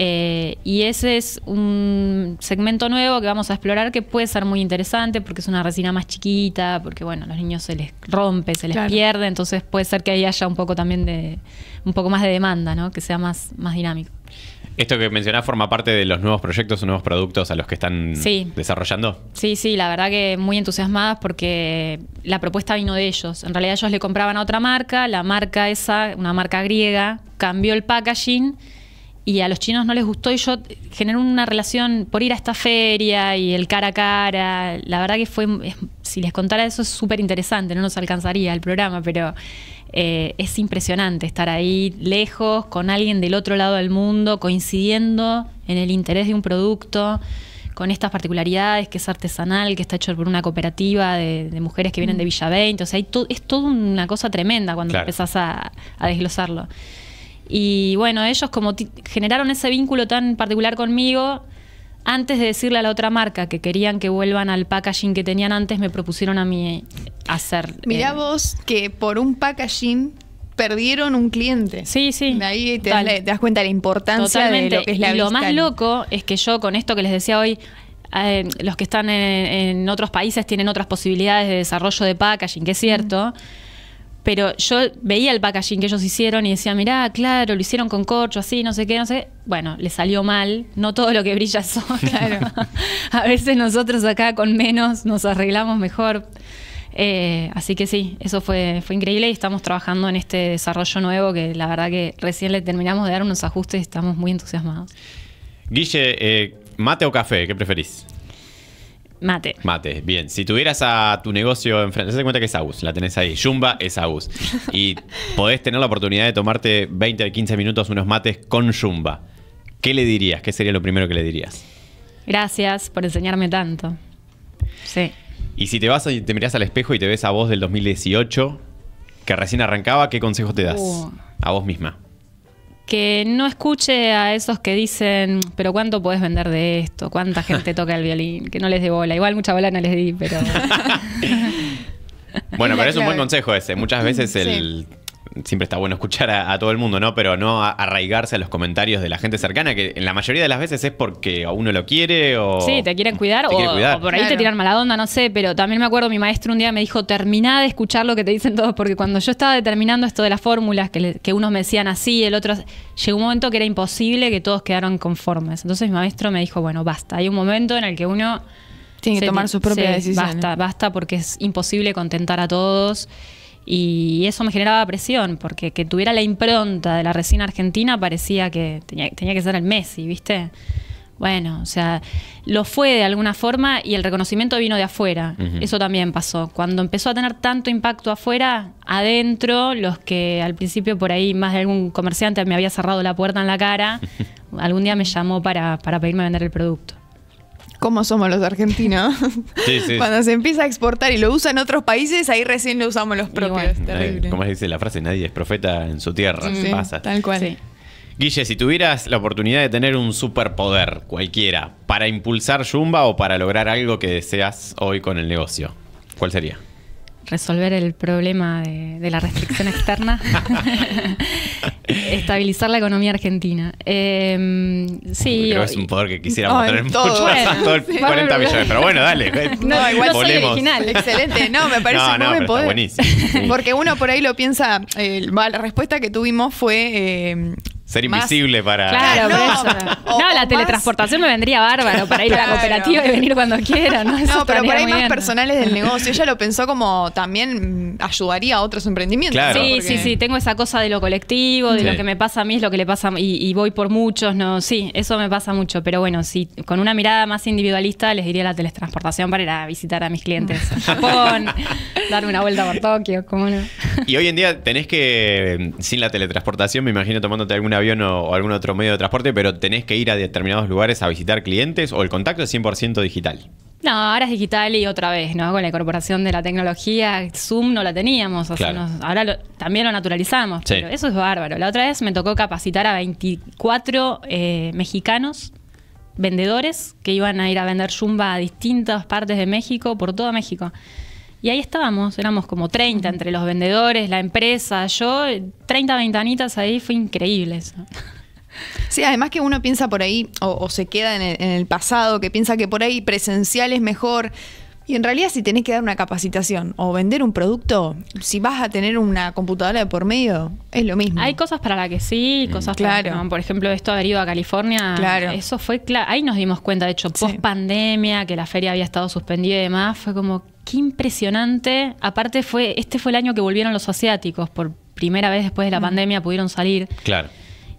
Speaker 8: eh, y ese es un segmento nuevo que vamos a explorar que puede ser muy interesante porque es una resina más chiquita, porque bueno, a los niños se les rompe, se les
Speaker 7: Claro.
Speaker 8: pierde, entonces puede ser que ahí haya un poco también de, un poco más de demanda, ¿no? Que sea más, más dinámico.
Speaker 6: Esto que mencionás forma parte de los nuevos proyectos o nuevos productos a los que están
Speaker 8: Sí.
Speaker 6: desarrollando.
Speaker 8: Sí, sí, la verdad que muy entusiasmadas porque la propuesta vino de ellos. En realidad ellos le compraban a otra marca, la marca esa, una marca griega, cambió el packaging y a los chinos no les gustó y yo generé una relación por ir a esta feria y el cara a cara. La verdad que fue es- si les contara eso es súper interesante, no nos alcanzaría el programa, pero eh, es impresionante estar ahí lejos, con alguien del otro lado del mundo, coincidiendo en el interés de un producto, con estas particularidades, que es artesanal, que está hecho por una cooperativa de, de mujeres que vienen de Villa 20. O sea, hay to- es toda una cosa tremenda cuando
Speaker 6: Claro.
Speaker 8: empezás a, a desglosarlo. Y bueno, ellos como generaron ese vínculo tan particular conmigo, antes de decirle a la otra marca que querían que vuelvan al packaging que tenían antes, me propusieron a mí hacer.
Speaker 7: Mirá
Speaker 8: eh,
Speaker 7: vos que por un packaging perdieron un cliente.
Speaker 8: Sí, sí.
Speaker 7: De ahí te das, te das cuenta de la importancia de lo que es la
Speaker 8: y lo más loco es que yo con esto que les decía hoy, eh, los que están en, en otros países tienen otras posibilidades de desarrollo de packaging, que es cierto. Pero yo veía el packaging que ellos hicieron y decía, mirá, claro, lo hicieron con corcho, así, no sé qué, no sé. qué". Bueno, le salió mal. No todo lo que brilla oro. Claro. A veces nosotros acá con menos nos arreglamos mejor. Eh, así que sí, eso fue, fue increíble y estamos trabajando en este desarrollo nuevo que la verdad que recién le terminamos de dar unos ajustes y estamos muy entusiasmados.
Speaker 6: Guille, eh, ¿mate o café? ¿Qué preferís?
Speaker 8: Mate.
Speaker 6: Mate, bien. Si tuvieras a tu negocio enfrente, se cuenta que es Agus, la tenés ahí. Jumba es Agus. Y podés tener la oportunidad de tomarte 20 o 15 minutos unos mates con Jumba. ¿Qué le dirías? ¿Qué sería lo primero que le dirías?
Speaker 8: Gracias por enseñarme tanto. Sí.
Speaker 6: Y si te vas y te mirás al espejo y te ves a vos del 2018, que recién arrancaba, ¿qué consejos te das?
Speaker 8: Uh.
Speaker 6: A vos misma.
Speaker 8: Que no escuche a esos que dicen, pero ¿cuánto podés vender de esto? ¿Cuánta gente toca el violín? Que no les dé bola. Igual mucha bola no les di, pero...
Speaker 6: Bueno, pero es un buen consejo ese. Muchas veces el. Siempre está bueno escuchar a, a todo el mundo, ¿no? Pero no a- arraigarse a los comentarios de la gente cercana, que en la mayoría de las veces es porque a uno lo quiere o.
Speaker 8: Sí, te quieren cuidar,
Speaker 6: te
Speaker 8: o,
Speaker 6: quiere cuidar.
Speaker 8: o por ahí
Speaker 7: Claro.
Speaker 8: te tiran mala onda, no sé, pero también me acuerdo mi maestro un día me dijo, terminá de escuchar lo que te dicen todos, porque cuando yo estaba determinando esto de las fórmulas, que, le- que unos me decían así, el otro... Llegó un momento que era imposible que todos quedaran conformes. Entonces mi maestro me dijo, bueno, basta, hay un momento en el que uno...
Speaker 7: Tiene que
Speaker 8: se-
Speaker 7: tomar sus propias decisiones.
Speaker 8: Basta, basta, porque es imposible contentar a todos. Y eso me generaba presión, porque que tuviera la impronta de la resina argentina parecía que tenía, tenía que ser el Messi, ¿viste? Bueno, o sea, lo fue de alguna forma y el reconocimiento vino de afuera. Eso también pasó. Cuando empezó a tener tanto impacto afuera, adentro, los que al principio por ahí más de algún comerciante me había cerrado la puerta en la cara, algún día me llamó para, para pedirme vender el producto.
Speaker 7: ¿Cómo somos los argentinos?
Speaker 6: Sí, sí.
Speaker 7: Cuando se empieza a exportar y lo usan otros países, ahí recién lo usamos los propios. Terrible.
Speaker 6: Eh, ¿Cómo se dice la frase? Nadie es profeta en su tierra.
Speaker 7: Sí,
Speaker 6: Pasa.
Speaker 7: Tal cual.
Speaker 8: Sí.
Speaker 6: Guille, si tuvieras la oportunidad de tener un superpoder cualquiera para impulsar Jumba o para lograr algo que deseas hoy con el negocio, ¿cuál sería?
Speaker 8: Resolver el problema de, de la restricción externa, estabilizar la economía argentina. Eh, sí,
Speaker 6: Creo que es un poder que quisiéramos tener mucho
Speaker 8: Bueno,
Speaker 6: todo el
Speaker 8: sí.
Speaker 6: 40 millones. Pero bueno, dale.
Speaker 8: No, igual soy original.
Speaker 7: Excelente, no, me parece
Speaker 6: No,
Speaker 7: un
Speaker 6: no, pero
Speaker 7: poder.
Speaker 6: buenísimo. Sí.
Speaker 7: Porque uno por ahí lo piensa, eh, va, la respuesta que tuvimos fue... eh,
Speaker 6: Ser
Speaker 7: más-
Speaker 6: invisible para.
Speaker 8: Claro,
Speaker 7: No,
Speaker 8: por eso.
Speaker 7: o-
Speaker 8: no,
Speaker 7: o
Speaker 8: la
Speaker 7: más-
Speaker 8: teletransportación me vendría bárbaro para ir a la cooperativa y venir cuando quiera, ¿no? Eso
Speaker 7: No, pero por ahí más
Speaker 8: bien.
Speaker 7: personales del negocio. Ella lo pensó como también ayudaría a otros emprendimientos.
Speaker 6: Claro.
Speaker 7: ¿no?
Speaker 8: Sí,
Speaker 7: Porque-
Speaker 8: sí, sí, tengo esa cosa de lo colectivo, de
Speaker 6: Sí.
Speaker 8: lo que me pasa a mí es lo que le pasa a- y, y voy por muchos, no, sí, eso me pasa mucho, pero bueno, sí, con una mirada más individualista les diría la teletransportación para ir a visitar a mis clientes en Japón, darme una vuelta por Tokio, ¿cómo no?
Speaker 6: Y hoy en día tenés que, sin la teletransportación, me imagino tomándote algún avión o, o algún otro medio de transporte, pero tenés que ir a determinados lugares a visitar clientes o el contacto es 100% digital.
Speaker 8: No, ahora es digital y otra vez, ¿no? Con la incorporación de la tecnología, Zoom no la teníamos, hace
Speaker 6: Claro.
Speaker 8: unos- ahora lo- también lo naturalizamos,
Speaker 6: Sí.
Speaker 8: pero eso es bárbaro. La otra vez me tocó capacitar a 24 eh, mexicanos vendedores que iban a ir a vender Jumba a distintas partes de México, por todo México. Y ahí estábamos, éramos como 30 entre los vendedores, la empresa, yo, 30 ventanitas ahí, fue increíble eso.
Speaker 7: Sí, además que uno piensa por ahí, o, o se queda en el, en el pasado, que piensa que por ahí presencial es mejor. Y en realidad si tenés que dar una capacitación o vender un producto, si vas a tener una computadora de por medio, es lo mismo.
Speaker 8: Hay cosas para las que sí, y cosas para las que
Speaker 7: Claro.
Speaker 8: no. Por ejemplo, esto de haber ido a California,
Speaker 7: Claro.
Speaker 8: eso fue claro. Ahí nos dimos cuenta, de hecho, post pandemia, que la feria había estado suspendida y demás, fue como, qué impresionante. Aparte, fue este fue el año que volvieron los asiáticos, por primera vez después de la pandemia pudieron salir.
Speaker 6: Claro.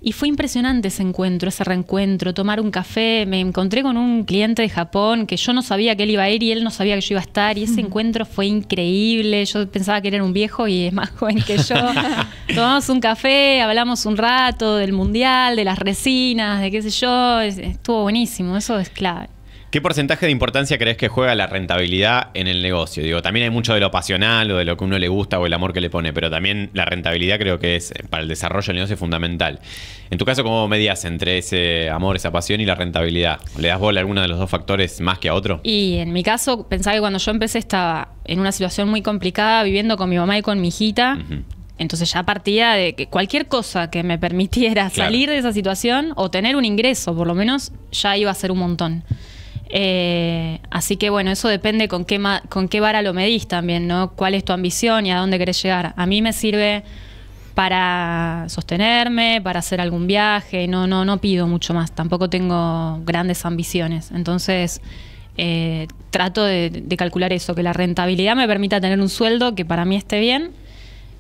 Speaker 8: Y fue impresionante ese encuentro, ese reencuentro, tomar un café. Me encontré con un cliente de Japón que yo no sabía que él iba a ir y él no sabía que yo iba a estar. Y ese encuentro fue increíble. Yo pensaba que él era un viejo y es más joven que yo. Tomamos un café, hablamos un rato del mundial, de las resinas, de qué sé yo. Es- Estuvo buenísimo, eso es clave.
Speaker 6: ¿Qué porcentaje de importancia crees que juega la rentabilidad en el negocio? Digo, también hay mucho de lo pasional o de lo que uno le gusta o el amor que le pone, pero también la rentabilidad creo que es eh, para el desarrollo del negocio fundamental. En tu caso, ¿cómo medías entre ese amor, esa pasión y la rentabilidad? ¿Le das bola a alguno de los dos factores más que a otro?
Speaker 8: Y en mi caso, pensaba que cuando yo empecé estaba en una situación muy complicada, viviendo con mi mamá y con mi hijita. Entonces ya partía de que cualquier cosa que me permitiera
Speaker 6: Claro.
Speaker 8: salir de esa situación o tener un ingreso, por lo menos, ya iba a ser un montón. Eh, así que bueno, eso depende con qué, ma- con qué vara lo medís también, ¿no? ¿Cuál es tu ambición y a dónde querés llegar? A mí me sirve para sostenerme, para hacer algún viaje, no, no, no pido mucho más, tampoco tengo grandes ambiciones. Entonces, eh, trato de, de calcular eso, que la rentabilidad me permita tener un sueldo que para mí esté bien.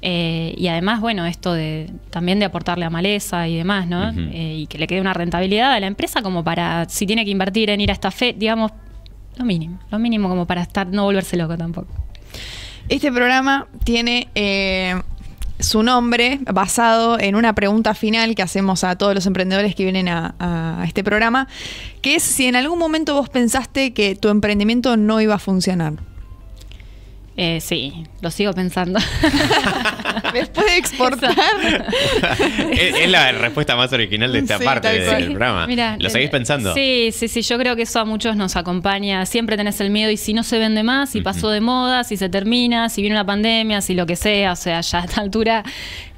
Speaker 8: Eh, y además, bueno, esto de también de aportarle a maleza y demás, ¿no? Eh, y que le quede una rentabilidad a la empresa como para, si tiene que invertir en ir a esta fe, digamos, lo mínimo, lo mínimo como para estar, no volverse loco tampoco.
Speaker 7: Este programa tiene eh, su nombre basado en una pregunta final que hacemos a todos los emprendedores que vienen a, a este programa, que es si en algún momento vos pensaste que tu emprendimiento no iba a funcionar.
Speaker 8: Eh, sí, lo sigo pensando.
Speaker 7: Después de exportar.
Speaker 6: es, es la respuesta más original de esta
Speaker 7: Sí,
Speaker 6: parte del
Speaker 7: cual.
Speaker 6: programa.
Speaker 8: Mira,
Speaker 6: ¿Lo
Speaker 8: eh,
Speaker 6: seguís pensando?
Speaker 8: Sí, sí, sí. Yo creo que eso a muchos nos acompaña. Siempre tenés el miedo y si no se vende más, si pasó de moda, si se termina, si viene una pandemia, si lo que sea. O sea, ya a esta altura,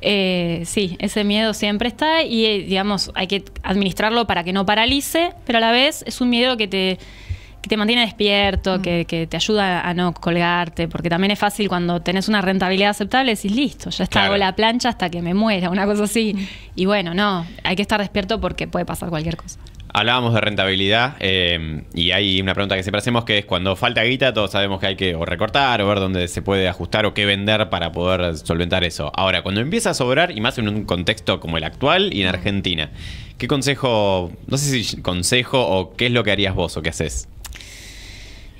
Speaker 8: eh, sí, ese miedo siempre está y, eh, digamos, hay que administrarlo para que no paralice, pero a la vez es un miedo que te que te mantiene despierto, que, que te ayuda a no colgarte, porque también es fácil cuando tenés una rentabilidad aceptable, decís, listo, ya está,
Speaker 6: Claro.
Speaker 8: hago la plancha hasta que me muera, una cosa así. Y bueno, no, hay que estar despierto porque puede pasar cualquier cosa.
Speaker 6: Hablábamos de rentabilidad eh, y hay una pregunta que siempre hacemos que es cuando falta guita todos sabemos que hay que o recortar o ver dónde se puede ajustar o qué vender para poder solventar eso. Ahora, cuando empieza a sobrar y más en un contexto como el actual y en Argentina, ¿qué consejo, no sé si consejo o qué es lo que harías vos o qué haces?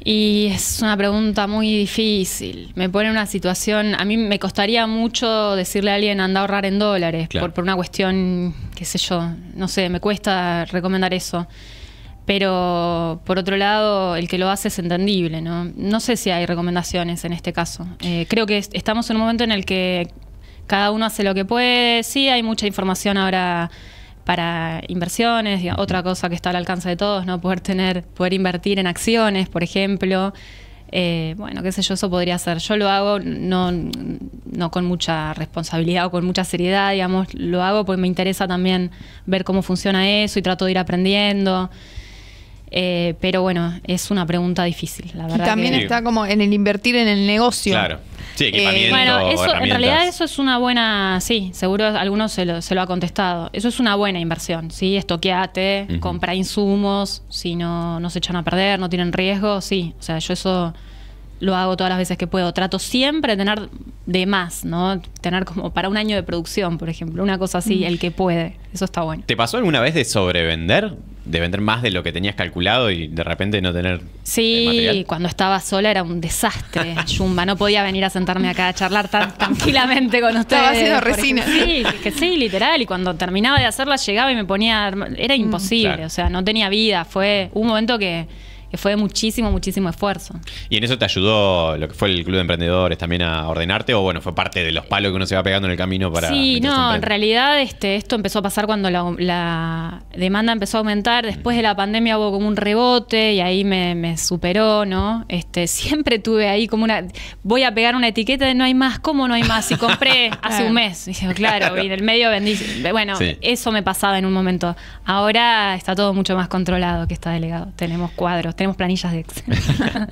Speaker 8: Y es una pregunta muy difícil. Me pone en una situación. A mí me costaría mucho decirle a alguien anda a ahorrar en dólares
Speaker 6: Claro.
Speaker 8: por, por una cuestión, qué sé yo. No sé, me cuesta recomendar eso. Pero por otro lado, el que lo hace es entendible, ¿no? No sé si hay recomendaciones en este caso. Eh, creo que es- estamos en un momento en el que cada uno hace lo que puede. Sí, hay mucha información ahora para inversiones, otra cosa que está al alcance de todos, ¿no? Poder tener, poder invertir en acciones, por ejemplo. Eh, bueno, qué sé yo, eso podría ser. Yo lo hago no, no con mucha responsabilidad o con mucha seriedad, digamos, lo hago porque me interesa también ver cómo funciona eso y trato de ir aprendiendo. Eh, pero bueno, es una pregunta difícil, la
Speaker 7: Y
Speaker 8: verdad.
Speaker 7: también
Speaker 8: que-
Speaker 7: está como en el invertir en el negocio.
Speaker 6: Claro. Sí,
Speaker 7: Eh,
Speaker 6: equipamiento,
Speaker 8: bueno, eso, en realidad eso es una buena, sí, seguro alguno se lo, se lo ha contestado. Eso es una buena inversión, ¿sí? Estoqueate, compra insumos, si no, no se echan a perder, no tienen riesgo, sí. O sea, yo eso lo hago todas las veces que puedo. Trato siempre de tener de más, ¿no? Tener como para un año de producción, por ejemplo, una cosa así, el que puede. Eso está bueno.
Speaker 6: ¿Te pasó alguna vez de sobrevender? De vender más de lo que tenías calculado y de repente no tener
Speaker 8: Sí,
Speaker 6: material?
Speaker 8: cuando estaba sola era un desastre, Yumba. No podía venir a sentarme acá a charlar tan tranquilamente con ustedes.
Speaker 7: Estaba haciendo resina.
Speaker 8: Sí, que sí, literal. Y cuando terminaba de hacerla, llegaba y me ponía. Era imposible,
Speaker 6: Claro.
Speaker 8: o sea, no tenía vida. Fue un momento que fue muchísimo, muchísimo esfuerzo.
Speaker 6: ¿Y en eso te ayudó lo que fue el Club de Emprendedores también a ordenarte? ¿O bueno, fue parte de los palos que uno se va pegando en el camino para.?
Speaker 8: Sí, no, en realidad este, esto empezó a pasar cuando la, la demanda empezó a aumentar. Después de la pandemia hubo como un rebote y ahí me, me superó, ¿no? Este, siempre tuve ahí como una. Voy a pegar una etiqueta de no hay más, ¿cómo no hay más? Y compré hace un mes. Y claro, y en el medio vendí. Bueno,
Speaker 6: Sí.
Speaker 8: eso me pasaba en un momento. Ahora está todo mucho más controlado que está delegado. Tenemos cuadros, tenemos planillas de Excel.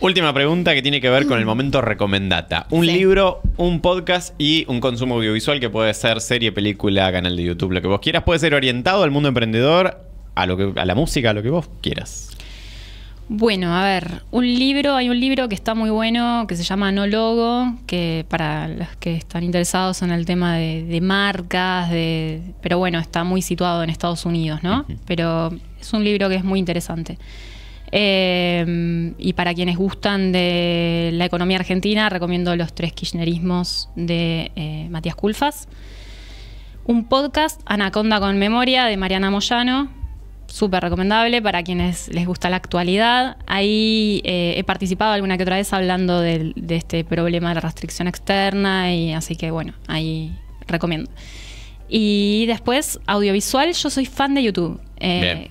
Speaker 6: Última pregunta que tiene que ver con el momento recomendata. Un
Speaker 8: Sí.
Speaker 6: libro, un podcast y un consumo audiovisual que puede ser serie, película, canal de YouTube, lo que vos quieras. Puede ser orientado al mundo emprendedor, a, lo que, a la música, a lo que vos quieras.
Speaker 8: Bueno, a ver, un libro, hay un libro que está muy bueno que se llama No Logo, que para los que están interesados en el tema de, de marcas, de, pero bueno, está muy situado en Estados Unidos, ¿no? Pero es un libro que es muy interesante. Eh, y para quienes gustan de la economía argentina, recomiendo Los tres kirchnerismos de eh, Matías Culfas. Un podcast, Anaconda con Memoria, de Mariana Moyano. Súper recomendable para quienes les gusta la actualidad. Ahí eh, he participado alguna que otra vez hablando de, este problema de la restricción externa y así que bueno, ahí recomiendo. Y después, audiovisual, yo soy fan de YouTube. Eh,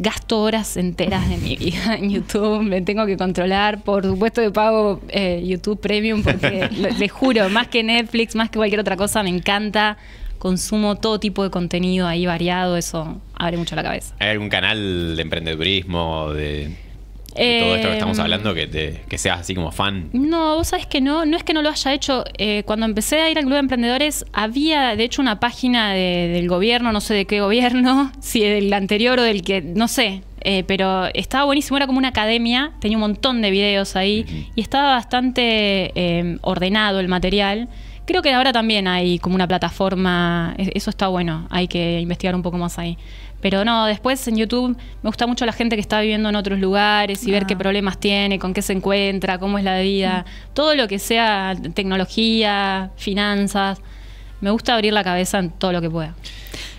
Speaker 8: gasto horas enteras de mi vida en YouTube, me tengo que controlar. Por supuesto que pago eh, YouTube Premium porque le- les juro, más que Netflix, más que cualquier otra cosa, me encanta. Consumo todo tipo de contenido ahí variado, eso abre mucho la cabeza.
Speaker 6: ¿Hay algún canal de emprendedurismo, de, de todo esto que estamos
Speaker 8: Eh,
Speaker 6: hablando, que, te- que seas así como fan?
Speaker 8: No, vos sabés que no, no es que no lo haya hecho. Eh, cuando empecé a ir al Club de Emprendedores, había de hecho una página de- del gobierno, no sé de qué gobierno, si del anterior o del que, no sé, eh, pero estaba buenísimo, era como una academia, tenía un montón de videos ahí y estaba bastante eh, ordenado el material. Creo que ahora también hay como una plataforma, e- eso está bueno, hay que investigar un poco más ahí. Pero no, después en YouTube me gusta mucho la gente que está viviendo en otros lugares y ver
Speaker 7: Ah.
Speaker 8: qué problemas tiene, con qué se encuentra, cómo es la vida, todo lo que sea tecnología, finanzas. Me gusta abrir la cabeza en todo lo que pueda.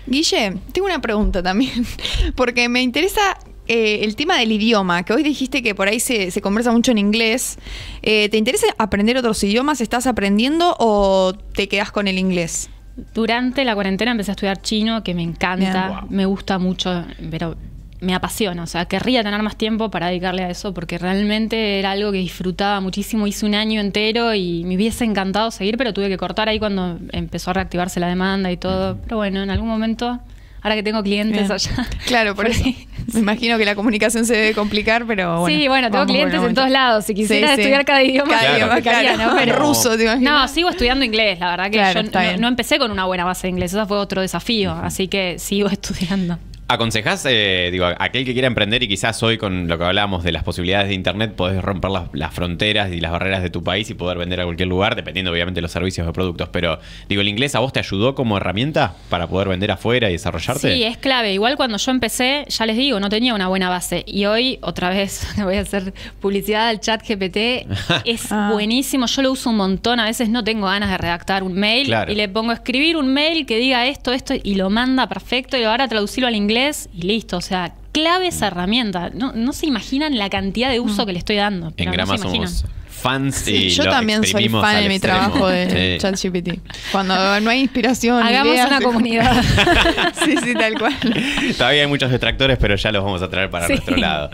Speaker 7: Guille, tengo una pregunta también, porque me interesa eh, el tema del idioma, que hoy dijiste que por ahí se, se conversa mucho en inglés. Eh, ¿Te interesa aprender otros idiomas? ¿Estás aprendiendo o te quedas con el inglés?
Speaker 8: Durante la cuarentena empecé a estudiar chino, que me encanta.
Speaker 6: Wow.
Speaker 8: me gusta mucho, pero me apasiona. O sea, querría tener más tiempo para dedicarle a eso, porque realmente era algo que disfrutaba muchísimo. Hice un año entero y me hubiese encantado seguir, pero tuve que cortar ahí cuando empezó a reactivarse la demanda y todo. Pero bueno, en algún momento, ahora que tengo clientes
Speaker 7: Bien.
Speaker 8: allá.
Speaker 7: Claro, por eso.
Speaker 8: ahí.
Speaker 7: Me imagino que la comunicación se debe complicar, pero bueno.
Speaker 8: sí, bueno, tengo clientes en todos lados. Si quisiera
Speaker 7: Sí, sí.
Speaker 8: estudiar cada idioma,
Speaker 7: Cada idioma, claro.
Speaker 8: ¿no? Pero-
Speaker 7: Ruso, ¿te imaginas?
Speaker 8: No, sigo estudiando inglés. La verdad que
Speaker 7: Claro,
Speaker 8: yo no, no empecé con una buena base de inglés. Eso fue otro desafío. Así que sigo estudiando.
Speaker 6: ¿Aconsejás, eh, digo, a aquel que quiera emprender y quizás hoy con lo que hablábamos de las posibilidades de Internet podés romper las, las fronteras y las barreras de tu país y poder vender a cualquier lugar, dependiendo obviamente de los servicios o productos? Pero, digo, ¿el inglés a vos te ayudó como herramienta para poder vender afuera y desarrollarte?
Speaker 8: Sí, es clave. Igual cuando yo empecé, ya les digo, no tenía una buena base. Y hoy, otra vez, le voy a hacer publicidad al chat GPT. es
Speaker 7: Ah.
Speaker 8: buenísimo. Yo lo uso un montón. A veces no tengo ganas de redactar un mail.
Speaker 6: Claro.
Speaker 8: Y le pongo escribir un mail que diga esto, esto, y lo manda perfecto. Y ahora traducirlo al inglés y listo. O sea, clave esa herramienta. No, no se imaginan la cantidad de uso que le estoy dando.
Speaker 6: En
Speaker 8: no
Speaker 6: Grama somos fans
Speaker 7: Sí,
Speaker 6: y
Speaker 7: yo
Speaker 6: lo
Speaker 7: también soy fan de mi
Speaker 6: extremo.
Speaker 7: trabajo de
Speaker 6: Sí.
Speaker 7: ChatGPT. Cuando no hay inspiración.
Speaker 8: Hagamos
Speaker 7: ideas,
Speaker 8: una comunidad.
Speaker 7: sí, sí, tal cual.
Speaker 6: Todavía hay muchos detractores, pero ya los vamos a traer para
Speaker 8: Sí.
Speaker 6: nuestro lado.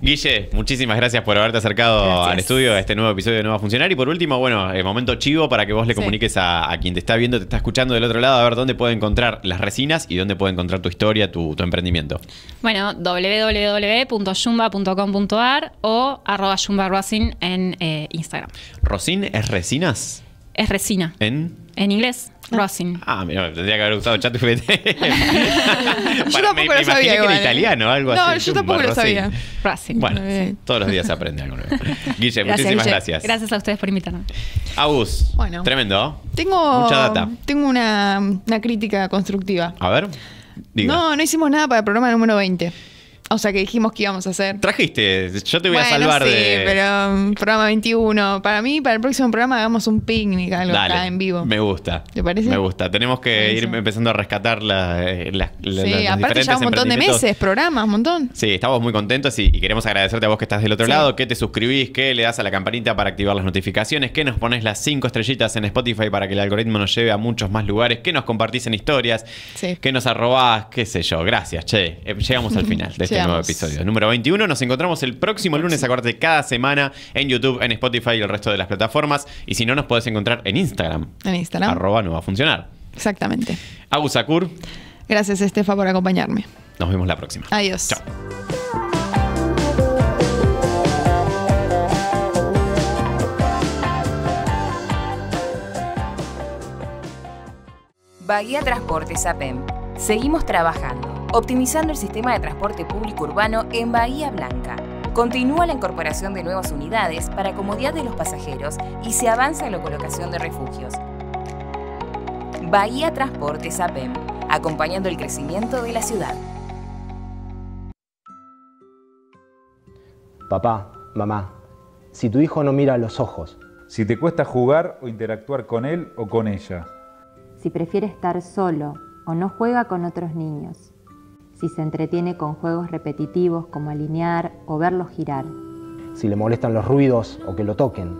Speaker 6: Guille, muchísimas gracias por haberte acercado
Speaker 8: Gracias.
Speaker 6: al estudio a este nuevo episodio de No va a funcionar. Y por último, bueno, el momento chivo para que vos le
Speaker 7: Sí.
Speaker 6: comuniques a, a quien te está viendo, te está escuchando del otro lado, a ver dónde puede encontrar las resinas y dónde puede encontrar tu historia, tu, tu emprendimiento.
Speaker 8: Bueno, www.yumba.com.ar o arroba Yumba en eh, Instagram.
Speaker 6: ¿Rosín es resinas?
Speaker 8: Es resina.
Speaker 6: ¿En?
Speaker 8: En inglés, Racing.
Speaker 6: Ah, mira, me tendría que haber gustado ChatGPT.
Speaker 7: Yo tampoco
Speaker 6: me,
Speaker 7: lo
Speaker 6: me
Speaker 7: sabía igual,
Speaker 6: era
Speaker 7: ¿eh?
Speaker 6: italiano, algo
Speaker 7: No,
Speaker 6: así.
Speaker 7: yo tampoco
Speaker 6: Chumba,
Speaker 7: lo sabía.
Speaker 8: Racing.
Speaker 6: Bueno, todos los días se aprende algo nuevo. Guille, muchísimas
Speaker 8: Guille.
Speaker 6: gracias.
Speaker 8: Gracias a ustedes por invitarme.
Speaker 6: Agus,
Speaker 7: Bueno.
Speaker 6: tremendo.
Speaker 7: Tengo,
Speaker 6: Mucha data.
Speaker 7: tengo una, una crítica constructiva.
Speaker 6: A ver, diga.
Speaker 7: No, no hicimos nada para el programa número 20. O sea, que dijimos que íbamos a hacer.
Speaker 6: Trajiste, yo te voy a salvar
Speaker 7: sí,
Speaker 6: de.
Speaker 7: pero um, programa 21. Para mí, para el próximo programa hagamos un picnic, algo
Speaker 6: Dale,
Speaker 7: acá en vivo.
Speaker 6: Me gusta.
Speaker 7: ¿Te parece?
Speaker 6: Me gusta. Tenemos que ir empezando a rescatar la- eh, las, la-
Speaker 7: sí,
Speaker 6: los
Speaker 7: aparte ya un montón de meses, programas, un montón.
Speaker 6: Sí, estamos muy contentos y, y queremos agradecerte a vos que estás del otro
Speaker 7: Sí.
Speaker 6: lado, que te suscribís, que le das a la campanita para activar las notificaciones, que nos pones las cinco estrellitas en Spotify para que el algoritmo nos lleve a muchos más lugares, que nos compartís en historias,
Speaker 7: Sí.
Speaker 6: que nos arrobás, qué sé yo. Gracias, che. Eh, Llegamos al final de este. Nuevo episodio. Número 21. Nos encontramos el próximo lunes, acuérdate, cada semana en YouTube, en Spotify y el resto de las plataformas. Y si no, nos podés encontrar en Instagram.
Speaker 7: En Instagram.
Speaker 6: Arroba no va a funcionar.
Speaker 7: Exactamente.
Speaker 6: Agus Sakur,
Speaker 7: Gracias, Estefa, por acompañarme.
Speaker 6: nos vemos la próxima.
Speaker 7: Adiós.
Speaker 6: Chao.
Speaker 1: Bahía Transportes APEM. Seguimos trabajando, optimizando el sistema de transporte público urbano en Bahía Blanca. Continúa la incorporación de nuevas unidades para comodidad de los pasajeros y se avanza en la colocación de refugios. Bahía Transportes APEM, acompañando el crecimiento de la ciudad.
Speaker 2: Papá, mamá, si tu hijo no mira a los ojos,
Speaker 3: Si te cuesta jugar o interactuar con él o con ella.
Speaker 4: Si prefiere estar solo o no juega con otros niños. Si se entretiene con juegos repetitivos como alinear o verlos girar.
Speaker 2: si le molestan los ruidos o que lo toquen,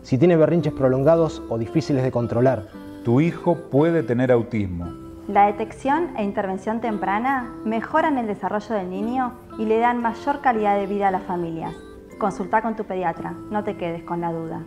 Speaker 2: si tiene berrinches prolongados o difíciles de controlar,
Speaker 3: Tu hijo puede tener autismo.
Speaker 5: La detección e intervención temprana mejoran el desarrollo del niño y le dan mayor calidad de vida a las familias. Consulta con tu pediatra, no te quedes con la duda.